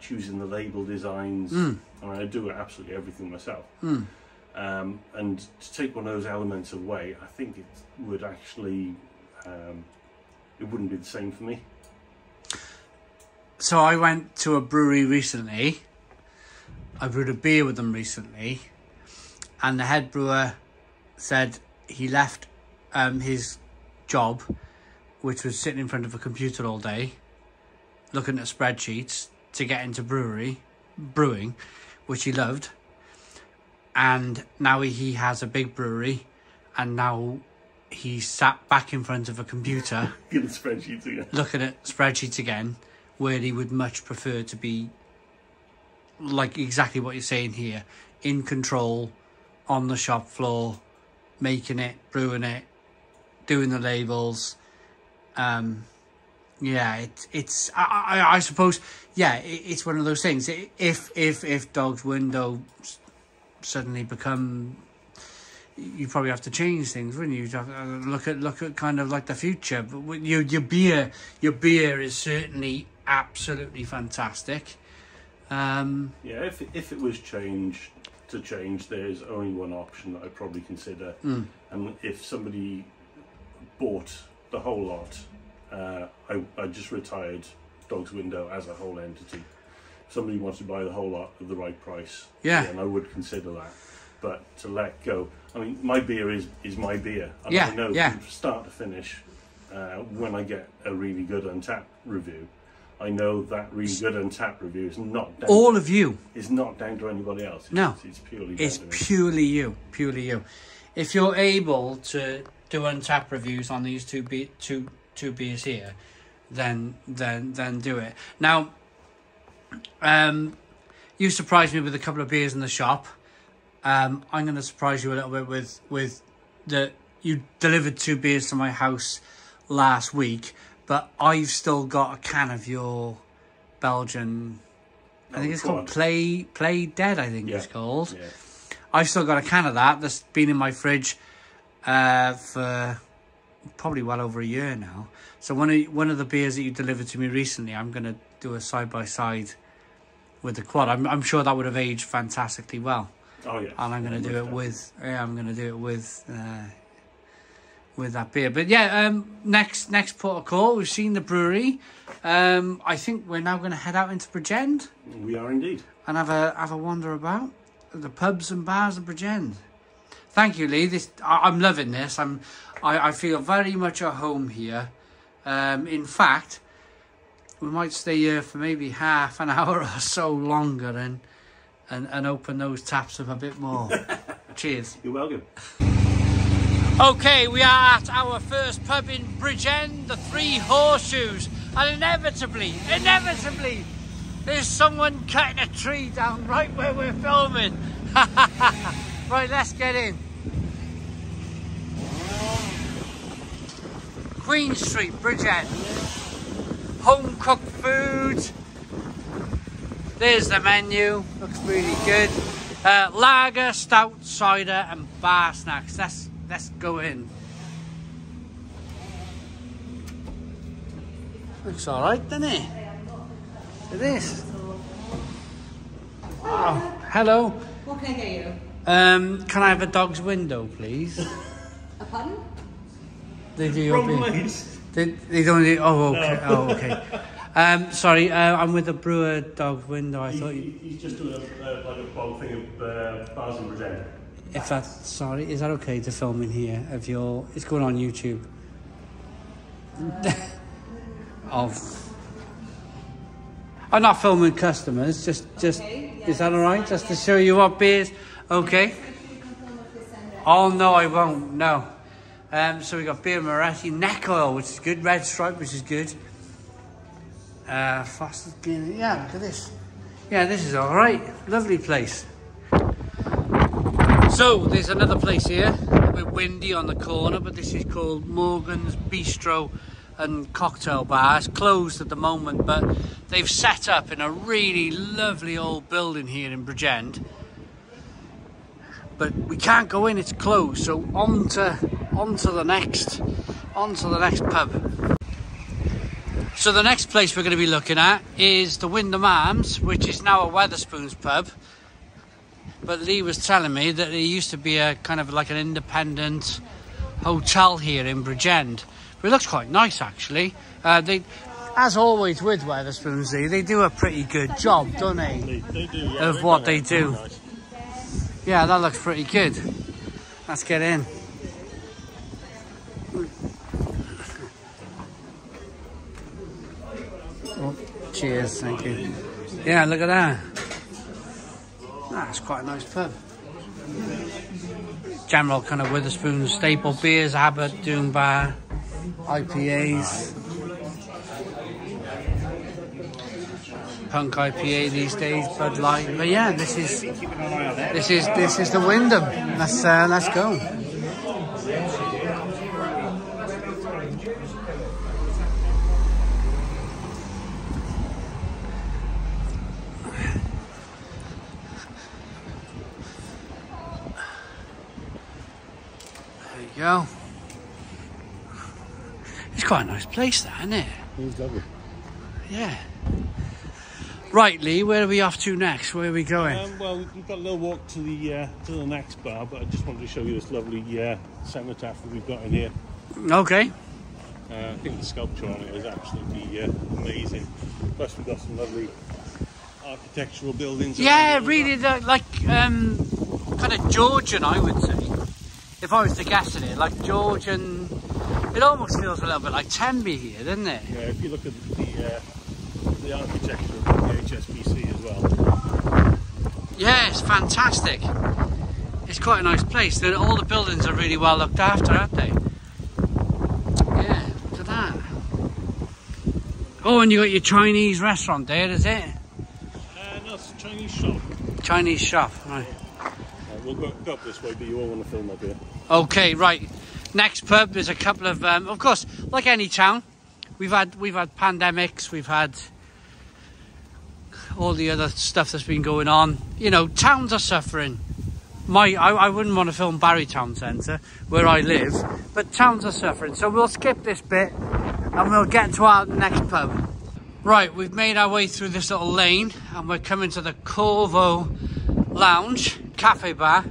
choosing the label designs. Mm. I mean, I do absolutely everything myself. Mm. Um, and to take one of those elements away, I think it would actually, um, it wouldn't be the same for me. So I went to a brewery recently. I brewed a beer with them recently, and the head brewer said he left um, his job, which was sitting in front of a computer all day, looking at spreadsheets to get into brewery brewing, which he loved. And now he has a big brewery, and now he sat back in front of a computer spreadsheets again. looking at spreadsheets again, where he would much prefer to be like exactly what you're saying here, in control, on the shop floor, making it, brewing it, doing the labels. Um, yeah, it, it's I, I, I suppose yeah, it, it's one of those things. If if if Dog's Window suddenly become you probably have to change things, wouldn't you? You'd have to look at look at kind of like the future. But your your beer, your beer is certainly absolutely fantastic. Um, Yeah, if if it was changed to change, there's only one option that I'd probably consider, Mm. and if somebody bought the whole lot, uh, I I just retired Dog's Window as a whole entity. Somebody wants to buy the whole lot at the right price, Yeah. And I would consider that. But to let go, I mean, my beer is is my beer, and Yeah, I know yeah. from start to finish, uh, when I get a really good Untappd review. I know that really good Untappd review is not down all of you, it's not down to anybody else. It's, No. it's purely. it's to me. purely you, purely you. If you're able to do Untappd reviews on these two be- two two beers here, then then then do it. Now, um, you surprised me with a couple of beers in the shop. Um, I'm going to surprise you a little bit with with the you delivered two beers to my house last week, but I've still got a can of your Belgian. I think Oh, it's called. Play Play Dead. I think Yeah. it's called. Yeah. I've still got a can of that that's been in my fridge uh, for probably well over a year now. So one of one of the beers that you delivered to me recently, I'm going to do a side by side with the quad. I'm I'm sure that would have aged fantastically well, Oh yeah. and I'm going to do it with yeah, I'm going to do it with uh, with that beer. But yeah, um, next next port of call, we've seen the brewery. Um, I think we're now going to head out into Bridgend. We are indeed. and have a have a wander about the pubs and bars of Bridgend. Thank you, Lee. This I, I'm loving this. I'm I, I feel very much at home here. Um, in fact, we might stay here for maybe half an hour or so longer and and, and open those taps up a bit more. Cheers. You're welcome. Okay, we are at our first pub in Bridgend, the Three Horseshoes, and inevitably, inevitably, there's someone cutting a tree down right where we're filming. right, let's get in. Queen Street, Bridgend. Home cooked food. There's the menu, looks really good. Uh, lager, stout, cider, and bar snacks. Let's let's go in. Looks all right, doesn't it? It is. Oh, hello. What can I get you? Um, can I have a dog's window, please? A pun? They do your Wrong beer. place. They, they don't do. Oh, okay. Oh, okay. Um, sorry, uh, I'm with a brewer dog's window. I thought you, he's just doing a, uh, like a bulk thing of uh, bars and present. if that's sorry, is that okay to film in here? Of your, it's going on YouTube. of. I'm not filming customers. Just, just. Okay, yeah, is that all right? that's Just fine, to show you what beers. Okay. You can film with this and that. Oh no, I won't. No. Um, so we got Birra Moretti, neck oil, which is good, red stripe, which is good. Uh, Guinness. Yeah, look at this. Yeah, this is all right. Lovely place. So there's another place here, a bit windy on the corner, but this is called Morgan's Bistro and Cocktail Bar. It's closed at the moment, but they've set up in a really lovely old building here in Bridgend but we can't go in it's closed so on to on to the next on to the next pub. So the next place we're going to be looking at is the Wyndham Arms, which is now a Wetherspoons pub. But Lee was telling me that it used to be a kind of like an independent hotel here in Bridgend. But it looks quite nice actually. Uh, they, as always with Wetherspoons, Lee, they do a pretty good job, don't they? They, they do, yeah, Of what they do. Nice. Yeah, that looks pretty good. Let's get in. Oh, cheers, thank you. Yeah, look at that. That's quite a nice pub. General kind of Wetherspoon staple beers, Abbot, Doom Bar, IPAs. Punk IPA these days, Bud Light. But yeah, this is this is this is the Wyndham. Let's uh, let's go. There you go. It's quite a nice place, that, isn't it? It's lovely. Yeah. Right, Lee. Where are we off to next? Where are we going? Um, well, we've got a little walk to the uh, to the next bar, but I just wanted to show you this lovely uh, cenotaph that we've got in here. Okay. Uh, I think the sculpture on it is absolutely uh, amazing. Plus, we've got some lovely architectural buildings. Yeah, really, the, like um, kind of Georgian, I would say. If I was to guess at it, like Georgian. It almost feels a little bit like Tenby here, doesn't it? Yeah, if you look at the uh, the architecture of the HSBC as well. Yeah, it's fantastic. It's quite a nice place. Then All the buildings are really well looked after, aren't they? Yeah, look at that. Oh, and you got your Chinese restaurant there, is it? Uh, no, it's a Chinese shop. Chinese shop, right. Go up this way, but you all want to film up here. Okay, right. Next pub there's a couple of, um, of course, like any town, we've had we've had pandemics, we've had all the other stuff that's been going on. You know, towns are suffering. My, I, I wouldn't want to film Barry Town Centre where I live, but towns are suffering. So we'll skip this bit and we'll get to our next pub. Right, we've made our way through this little lane and we're coming to the Corvo Lounge Cafe Bar.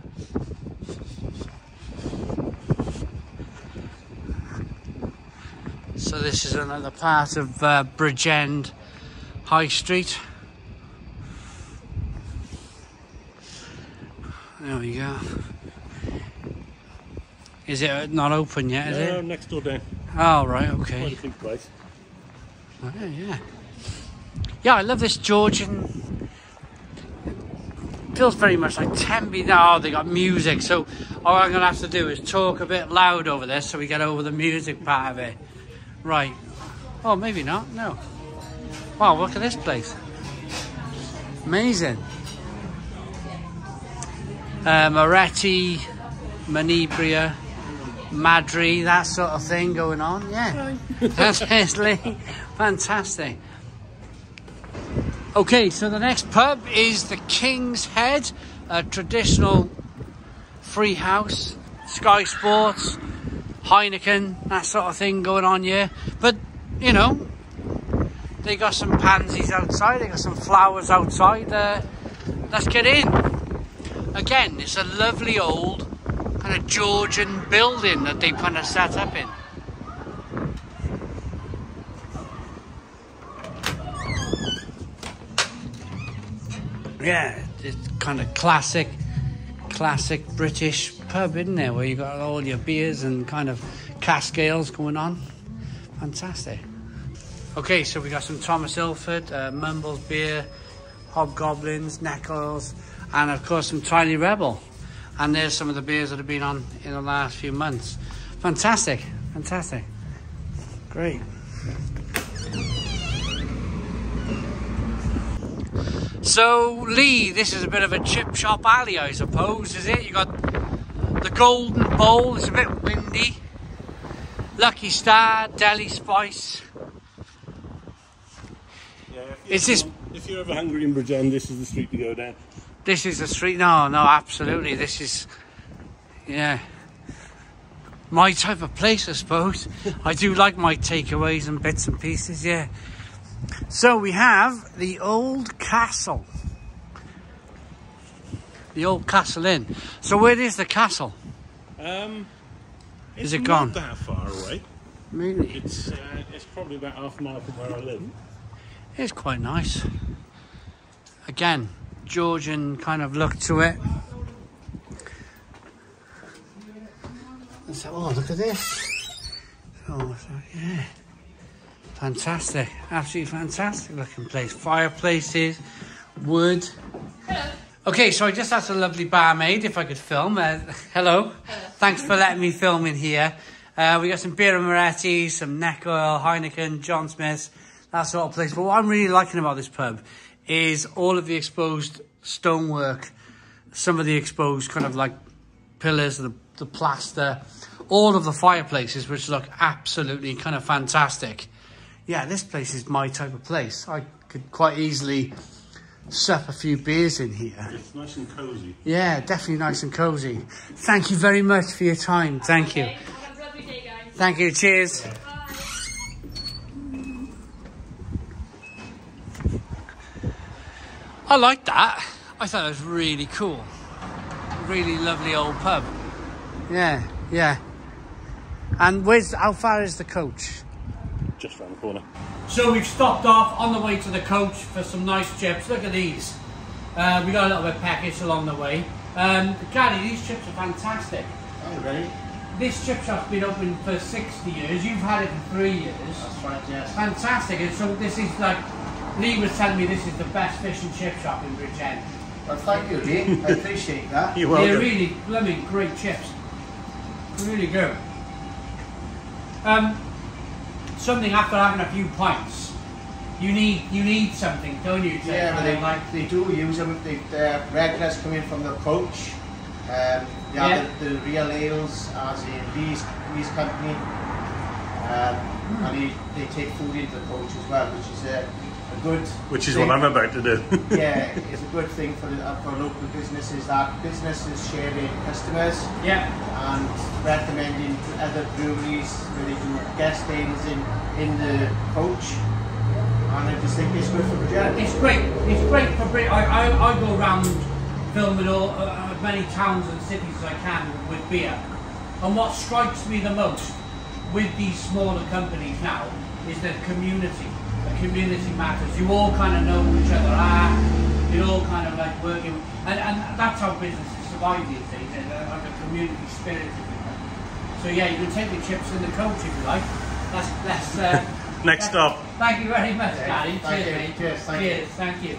So this is another part of uh, Bridgend High Street. There we go. Is it not open yet, is No, it? next door down. Oh, right, Quite okay. a big place. Oh, yeah. Yeah, I love this Georgian. Feels very much like Tenby. now. Oh, they got music, so all I'm going to have to do is talk a bit loud over this so we get over the music part of it. Right. Oh, maybe not. No. Wow, look at this place. Amazing. Uh, Moretti, Menabrea, Madri, that sort of thing going on. Yeah. That's. Fantastic. Okay, so the next pub is the King's Head, a traditional free house, Sky Sports, Heineken, that sort of thing going on here. But, you know, they got some pansies outside, they got some flowers outside. Uh, let's get in. Again, it's a lovely old kind of Georgian building that they kind of set up in. Yeah, it's kind of classic, classic British pub, isn't it? Where you got all your beers and kind of cask ales going on. Fantastic. Okay, so we got some Thomas Ilford, uh, Mumbles beer, Hobgoblins, Neckles, and of course some Tiny Rebel. And there's some of the beers that have been on in the last few months. Fantastic, fantastic. Great. So, Lee, this is a bit of a chip shop alley, I suppose, is it? You got the Golden Bowl, it's a bit windy. Lucky Star, Deli Spice. Yeah, if Is this- If you're ever hungry in Bridgend, this is the street to go down. This is the street. No, no, absolutely. This is, yeah. my type of place, I suppose. I do like my takeaways and bits and pieces, yeah. So we have the old castle. The old castle inn. So where is the castle? Um, Is it gone? Not that far away. Really? It's uh, it's probably about half a mile from where I live. It's quite nice. Again, Georgian kind of look to it. And so, oh, look at this. Oh, so, yeah. Fantastic. Absolutely fantastic looking place. Fireplaces, wood. Okay, so I just asked a lovely barmaid if I could film. Uh, hello. Thanks for letting me film in here. Uh, we got some beer and Moretti, some neck oil, Heineken, John Smith's, that sort of place. But what I'm really liking about this pub is all of the exposed stonework, some of the exposed kind of like pillars, the, the plaster, all of the fireplaces, which look absolutely kind of fantastic. Yeah, this place is my type of place. I could quite easily sup a few beers in here. It's nice and cosy. Yeah, definitely nice and cozy. Thank you very much for your time. Thank you. Have a lovely day, guys. Thank you. Cheers. Bye. I like that. I thought it was really cool. Really lovely old pub. Yeah, yeah. And where's how far is the coach? Just round the corner. So we've stopped off on the way to the coach for some nice chips. Look at these. Uh, we got a little bit packaged along the way. Um, Gary, these chips are fantastic. Oh, really? This chip shop's been open for 60 years. You've had it for three years. That's right, yes. Fantastic. And so this is like, Lee was telling me this is the best fish and chip shop in Bridgend. Well, thank you, Lee. I appreciate that. You're They're really blooming great chips. Really good. Um, something after having a few pints, you need you need something, don't you? to Yeah, but they, like they do use them. The uh, regulars come in from the coach. Um, they Yeah. the, the real ales as in Lee's, Lee's company. Um, Hmm. And they, they take food into the coach as well, which is a, a good Which is thing. what I'm about to do. yeah, it's a good thing for, the, uh, for local businesses that businesses sharing customers yeah. and recommending to other breweries where they do guest things in, in the coach. And I just think it's good for the. It's great. It's great for Brit. I, I, I go around filming all uh, as many towns and cities as I can with beer. And what strikes me the most with these smaller companies now is the community. The community matters. You all kind of know who each other are. You're all kind of like working, and, and that's how businesses survive these days. They're like a community spirit. if you like. So yeah, you can take the chips in the coach if you like. That's that's. Uh, Next stop. Thank you very much, Okay, Gary. thank Cheers, you. mate. Cheers, thank you. Cheers, thank you.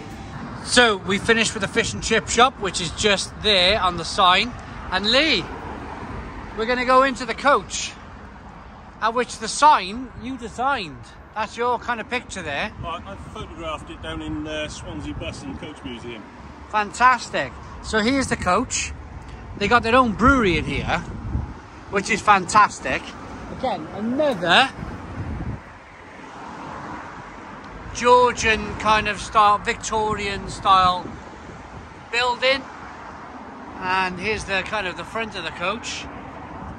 So we finished with the fish and chip shop, which is just there on the sign. And Lee, we're going to go into the coach, at which the sign you designed. That's your kind of picture there. I, I photographed it down in uh, Swansea Bus and Coach Museum. Fantastic. So here's the coach. They got their own brewery in here, which is fantastic. Again, another Georgian kind of style, Victorian style building. And here's the kind of the front of the coach.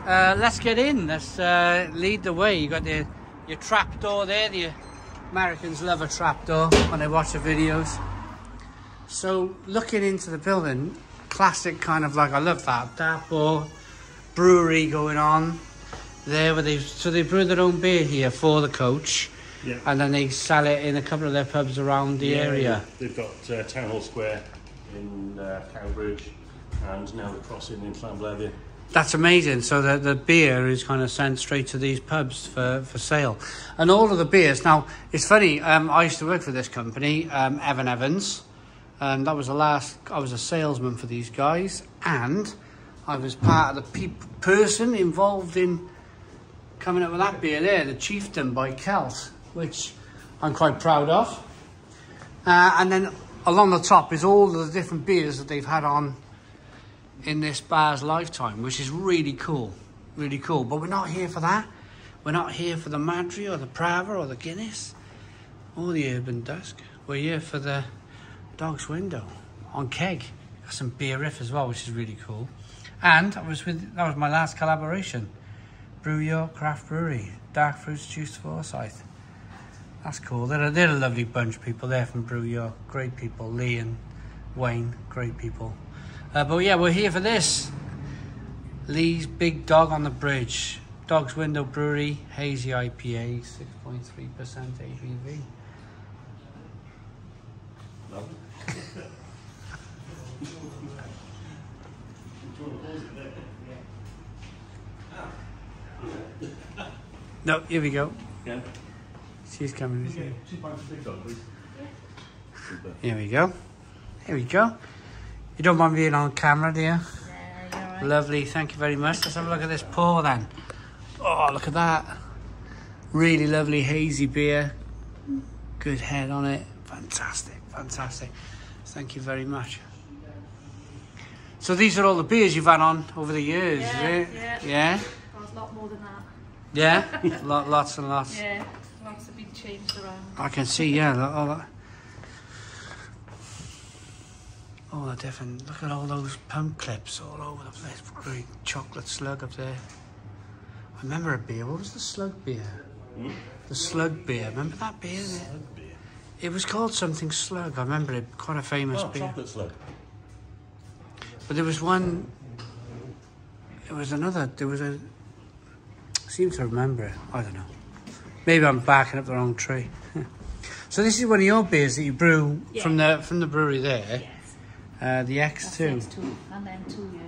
Uh, let's get in. Let's uh, lead the way. You got the your trap door there. The Americans love a trap door when they watch the videos. So looking into the building, classic kind of like I love that dapper brewery going on there. Where they so they brew their own beer here for the coach, Yeah. and then they sell it in a couple of their pubs around the area. They've got uh, Town Hall Square in uh, Cowbridge and now the crossing in Llanblethian. That's amazing. So the, the beer is kind of sent straight to these pubs for, for sale. And all of the beers. Now, it's funny, um, I used to work for this company, um, Evan Evans. And that was the last, I was a salesman for these guys. And I was part of the person involved in coming up with that beer there, the Chieftain by Kelt, which I'm quite proud of. Uh, and then along the top is all the different beers that they've had on in this bar's lifetime, which is really cool. Really cool. But we're not here for that. We're not here for the Madri or the Prava or the Guinness or the Urban Dusk. We're here for the Dog's Window on keg. Got some beer riff as well, which is really cool. And I was with that was my last collaboration Brew York Craft Brewery, Dark Fruits Juice Forsyth. That's cool. They're a, they're a lovely bunch of people. They're from Brew York. Great people. Lee and Wayne, great people. Uh, but yeah, we're here for this. Lee's Big Dog on the Bridge. Dog's Window Brewery, Hazy IPA, 6.3% ABV. No, here we go. Yeah. She's coming. isn't she? Two pints of big dog, please. Here we go. Here we go. You don't mind being on camera, do you? Lovely, thank you very much. Let's have a look at this pour then. Oh, look at that. Really lovely hazy beer. Good head on it. Fantastic, fantastic. Thank you very much. So these are all the beers you've had on over the years, Yeah, is it? yeah. Yeah? Was a lot more than that. Yeah? Lot, lots and lots. Yeah, lots have been changed around. I can see, yeah, all that. Oh, all the different, look at all those pump clips all over the place. Great chocolate slug up there. I remember a beer, what was the slug beer? The slug beer, remember that beer? Slug beer. It was called something slug, I remember it, quite a famous Oh, beer. chocolate slug. But there was one, there was another, there was a, I seem to remember it, I don't know. Maybe I'm backing up the wrong tree. so this is one of your beers that you brew Yeah. from the from the brewery there, Yes. Uh, the X2. next two. And then two.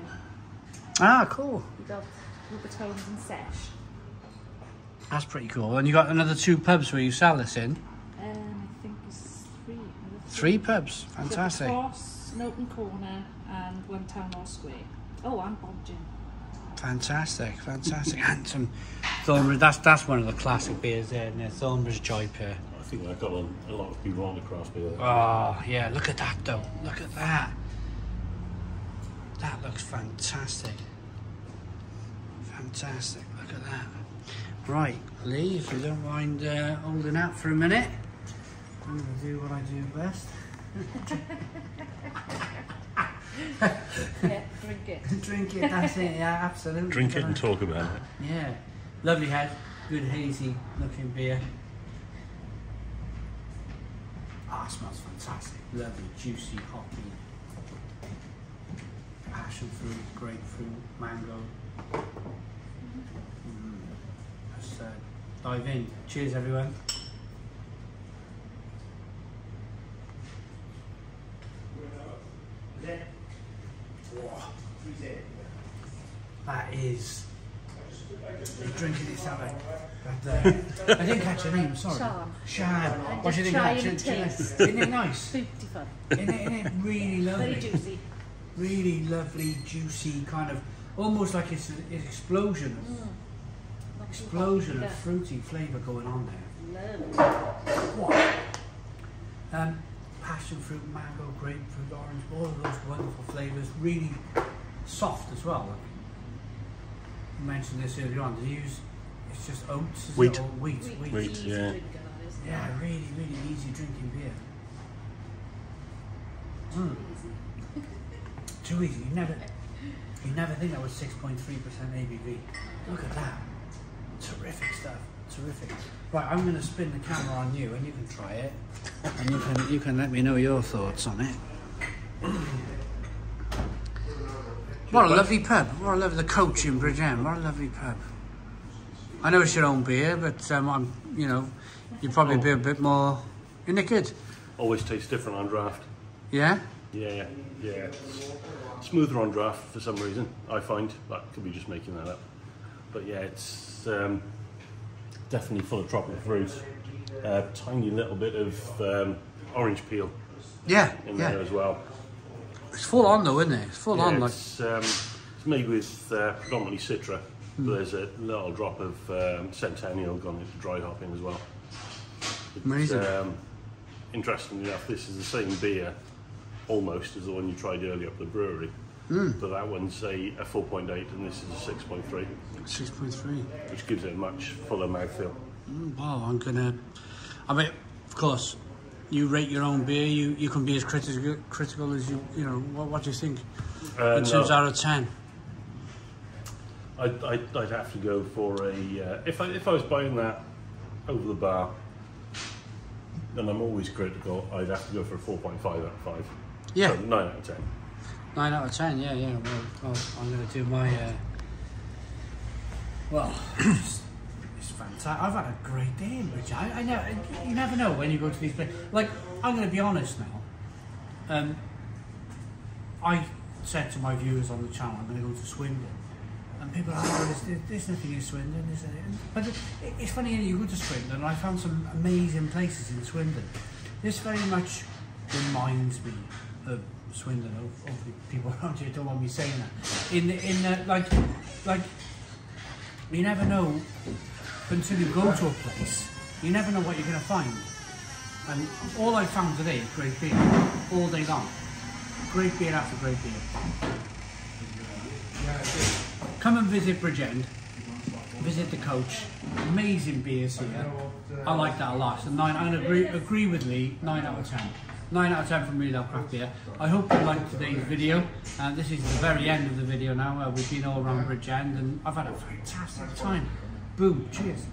Ah, cool. We got Rupertones and Sesh. That's pretty cool. And you got another two pubs where you sell this in. Um, I think it's three. Three pubs. So Fantastic. Cross, Nolton Corner, and One Town Hall Square. Oh, and Bodgin. Fantastic, fantastic. and some Thornbridge, that's, that's one of the classic beers there, isn't it? Thornbridge Joy Beer. I think that got a, a lot of people on the craft beer. Oh, yeah, look at that though. Look at that. That looks fantastic. Fantastic, look at that. Right, Lee, if you don't mind uh, holding out for a minute, I'm going to do what I do best. yeah, drink it. Drink it, that's it, yeah, absolutely. Drink it and talk about it. Yeah, lovely head, good hazy looking beer. Ah, smells fantastic. Lovely, juicy, hoppy. Passion fruit, grapefruit, mango. Mm. Let's uh, dive in. Cheers, everyone. That is. You're drinking it, Sally. But, uh, I didn't catch your name, sorry. Sean. Sean. What do you think of that? trying Should- to should I- taste. Isn't it nice? Beautiful. Isn't it, isn't it really lovely? Very juicy. Really lovely, juicy, kind of almost like it's an explosion, of, too explosion of fruity flavour going on there. Lovely. Um, passion fruit, mango, grapefruit, orange, all of those wonderful flavours. Really soft as well. You mentioned this earlier on. Did you use? It's just oats, is Wheat. It? Or wheat, Sweet, wheat. Wheat, yeah. drinker, that is. Yeah, really, really easy drinking beer. Mm. Too easy. You never, you never think that was 6.3% ABV. Look at that. Terrific stuff. Terrific. Right, I'm going to spin the camera on you, and you can try it, and you can you can let me know your thoughts on it. What a lovely pub. What a lovely the coach in Bridgend. What a lovely pub. I know it's your own beer, but um, I'm, you know, you'd probably be a bit more. Isn't it good? Always tastes different on draft. Yeah. Yeah, yeah. It's smoother on draft for some reason, I find. That could be just making that up. But yeah, it's um, definitely full of tropical fruit. A tiny little bit of um, orange peel Yeah. in Yeah. there as well. It's full on though, isn't it? It's full Yeah, on. Like it's, um, it's made with uh, predominantly Citra, but there's a little drop of um, Centennial gone into dry hopping as well. It's, Amazing. Um, interestingly enough, this is the same beer almost as the one you tried earlier up the brewery. But that one's a, a 4.8 and this is a 6.3, six point three. which gives it a much fuller mouthfeel. Wow, I'm gonna. I mean, of course, you rate your own beer. You you can be as critical critical as you you know. What what do you think Uh, in no, terms out of ten? I'd, I'd, I'd have to go for a uh, if I if I was buying that over the bar, and I'm always critical. I'd have to go for a four point five out of five. Yeah. So nine out of ten. Nine out of ten, yeah, yeah. Well, well I'm going to do my. Uh, well, it's, it's fantastic. I've had a great day in Bridge. I, I know you never know when you go to these places. Like I'm going to be honest now. Um, I said to my viewers on the channel, I'm going to go to Swindon. And people are oh, there's, there's nothing in Swindon, is there? But it, it's funny, you go to Swindon, and I found some amazing places in Swindon. This very much reminds me of Swindon. Ho- Hopefully, people around here don't want me saying that. In in like, like, you never know until you go to a place. You never know what you're going to find. And all I found today is great beer, all day long. Great beer after great beer. Come and visit Bridgend. Visit the coach. Amazing beers here. I like that a lot. So nine. I'm agree, agree with Lee. Nine out of ten. Nine out of ten from Real Ale Craft Beer. I hope you liked today's video. And this is the very end of the video now. Uh, we've been all around Bridgend and I've had a fantastic time. Boom. Cheers.